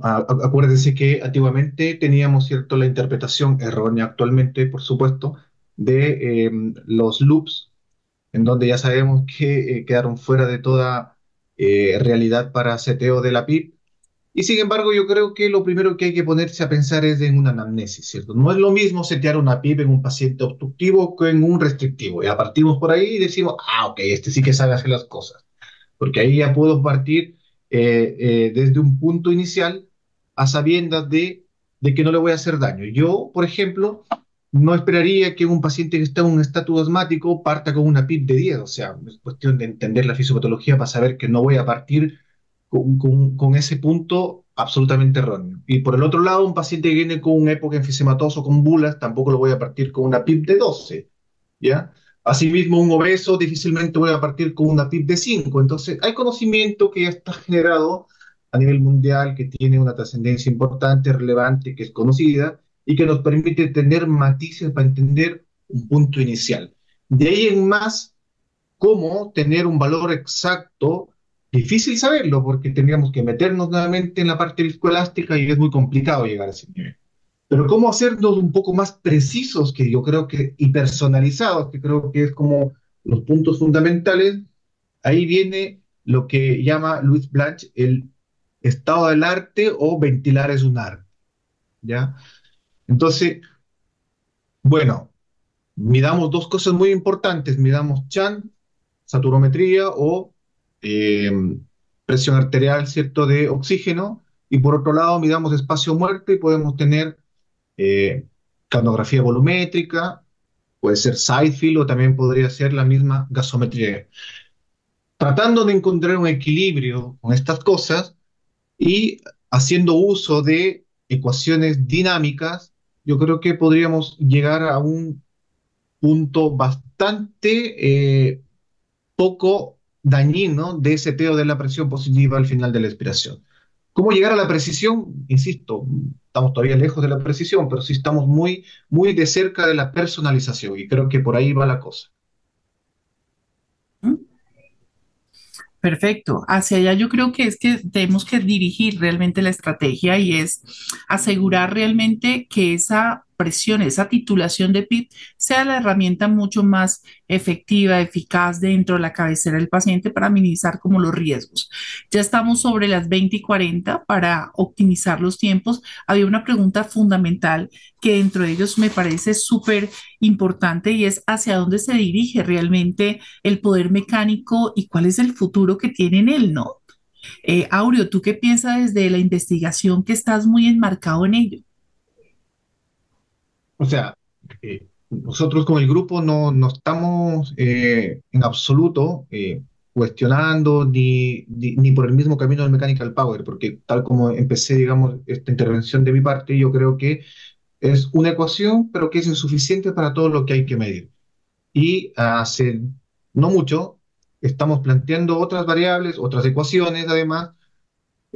acuérdense que antiguamente teníamos cierto la interpretación errónea actualmente, por supuesto, de eh, los loops, en donde ya sabemos que eh, quedaron fuera de toda eh, realidad para seteo de la PIB. Y sin embargo, yo creo que lo primero que hay que ponerse a pensar es en una anamnesis, ¿cierto? No es lo mismo setear una PIB en un paciente obstructivo que en un restrictivo. Ya partimos por ahí y decimos, ah, ok, este sí que sabe hacer las cosas. Porque ahí ya puedo partir eh, eh, desde un punto inicial a sabiendas de, de que no le voy a hacer daño. Yo, por ejemplo, no esperaría que un paciente que está en un estatus asmático parta con una PIB de 10, o sea, es cuestión de entender la fisiopatología para saber que no voy a partir con, con, ese punto absolutamente erróneo. Y por el otro lado, un paciente que viene con un época enfisematoso con bulas, tampoco lo voy a partir con una PIB de 12, ¿ya? Asimismo, un obeso difícilmente voy a partir con una PIB de 5. Entonces, hay conocimiento que ya está generado a nivel mundial, que tiene una trascendencia importante, relevante, que es conocida y que nos permite tener matices para entender un punto inicial. De ahí en más, cómo tener un valor exacto, difícil saberlo, porque tendríamos que meternos nuevamente en la parte viscoelástica y es muy complicado llegar a ese nivel. Pero cómo hacernos un poco más precisos, que yo creo que, y personalizados, que creo que es como los puntos fundamentales, ahí viene lo que llama Luis Blanch el estado del arte o ventilar es un arte. ¿Ya? Entonces, bueno, midamos dos cosas muy importantes, midamos Chan, saturometría o eh, presión arterial, ¿cierto?, de oxígeno, y por otro lado midamos espacio muerto y podemos tener eh, carnografía volumétrica, puede ser sidefield o también podría ser la misma gasometría. Tratando de encontrar un equilibrio con estas cosas y haciendo uso de ecuaciones dinámicas, yo creo que podríamos llegar a un punto bastante eh, poco dañino de seteo de la presión positiva al final de la expiración. ¿Cómo llegar a la precisión? Insisto, estamos todavía lejos de la precisión, pero sí estamos muy, muy de cerca de la personalización y creo que por ahí va la cosa. Perfecto. Hacia allá yo creo que es que tenemos que dirigir realmente la estrategia y es asegurar realmente que esa presión, esa titulación de PIP, sea la herramienta mucho más efectiva, eficaz dentro de la cabecera del paciente para minimizar como los riesgos. Ya estamos sobre las 20 y 40 para optimizar los tiempos. Había una pregunta fundamental que dentro de ellos me parece súper importante y es hacia dónde se dirige realmente el poder mecánico y cuál es el futuro que tiene en él, ¿no? Eh, Aureo, ¿tú qué piensas desde la investigación que estás muy enmarcado en ello? O sea, eh, nosotros como el grupo no, no estamos eh, en absoluto eh, cuestionando ni, ni, ni por el mismo camino del Mechanical Power, porque tal como empecé, digamos, esta intervención de mi parte, yo creo que es una ecuación, pero que es insuficiente para todo lo que hay que medir. Y hace no mucho estamos planteando otras variables, otras ecuaciones, además,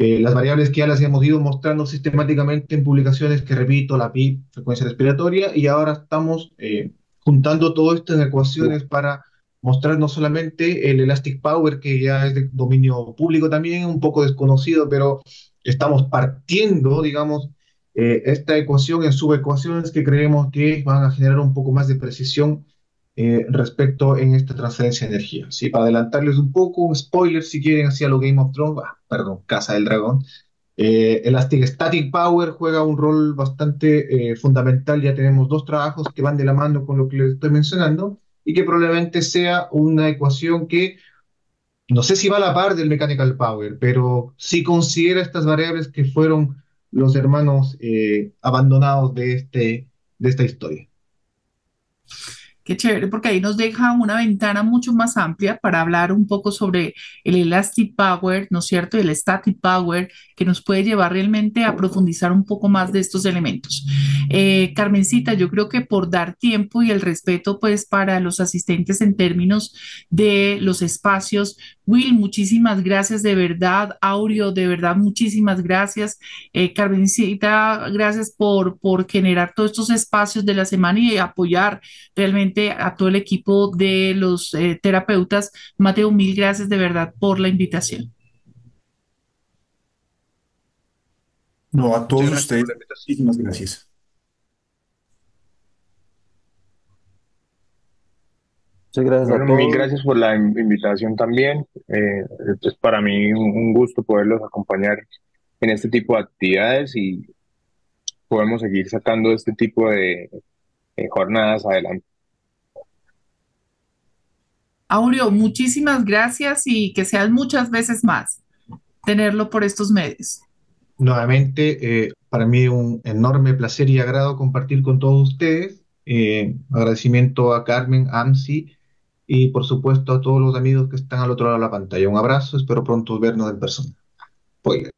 eh, las variables que ya las hemos ido mostrando sistemáticamente en publicaciones que repito, la PIB, frecuencia respiratoria, y ahora estamos eh, juntando todo esto en ecuaciones para mostrar no solamente el elastic power, que ya es de dominio público también, un poco desconocido, pero estamos partiendo, digamos, eh, esta ecuación en subecuaciones que creemos que van a generar un poco más de precisión eh, respecto en esta transferencia de energía. ¿sí? Para adelantarles un poco, un spoiler si quieren hacia lo Game of Thrones, ah, perdón, Casa del Dragón. Eh, Elastic Static Power juega un rol bastante eh, fundamental, ya tenemos dos trabajos que van de la mano con lo que les estoy mencionando y que probablemente sea una ecuación que no sé si va a la par del Mechanical Power, pero sí considera estas variables que fueron los hermanos eh, abandonados de, este, de esta historia. Qué chévere, porque ahí nos deja una ventana mucho más amplia para hablar un poco sobre el Elastic Power, ¿no es cierto? El Static Power, que nos puede llevar realmente a profundizar un poco más de estos elementos. Eh, Carmencita, yo creo que por dar tiempo y el respeto, pues, para los asistentes en términos de los espacios, Will, muchísimas gracias de verdad. Aureo, de verdad, muchísimas gracias. Eh, Carmencita, gracias por, por generar todos estos espacios de la semana y apoyar realmente a todo el equipo de los eh, terapeutas. Mateo, mil gracias de verdad por la invitación. No, a todos gracias ustedes, muchísimas gracias. Muchas gracias a Bueno, mil gracias por la in- invitación también. Eh, es para mí un, un gusto poderlos acompañar en este tipo de actividades y podemos seguir sacando este tipo de, de jornadas adelante. Aureo, muchísimas gracias y que sean muchas veces más tenerlo por estos medios. Nuevamente, eh, para mí un enorme placer y agrado compartir con todos ustedes. Eh, agradecimiento a Carmen, AMSI y por supuesto a todos los amigos que están al otro lado de la pantalla. Un abrazo, espero pronto vernos en persona. Pues.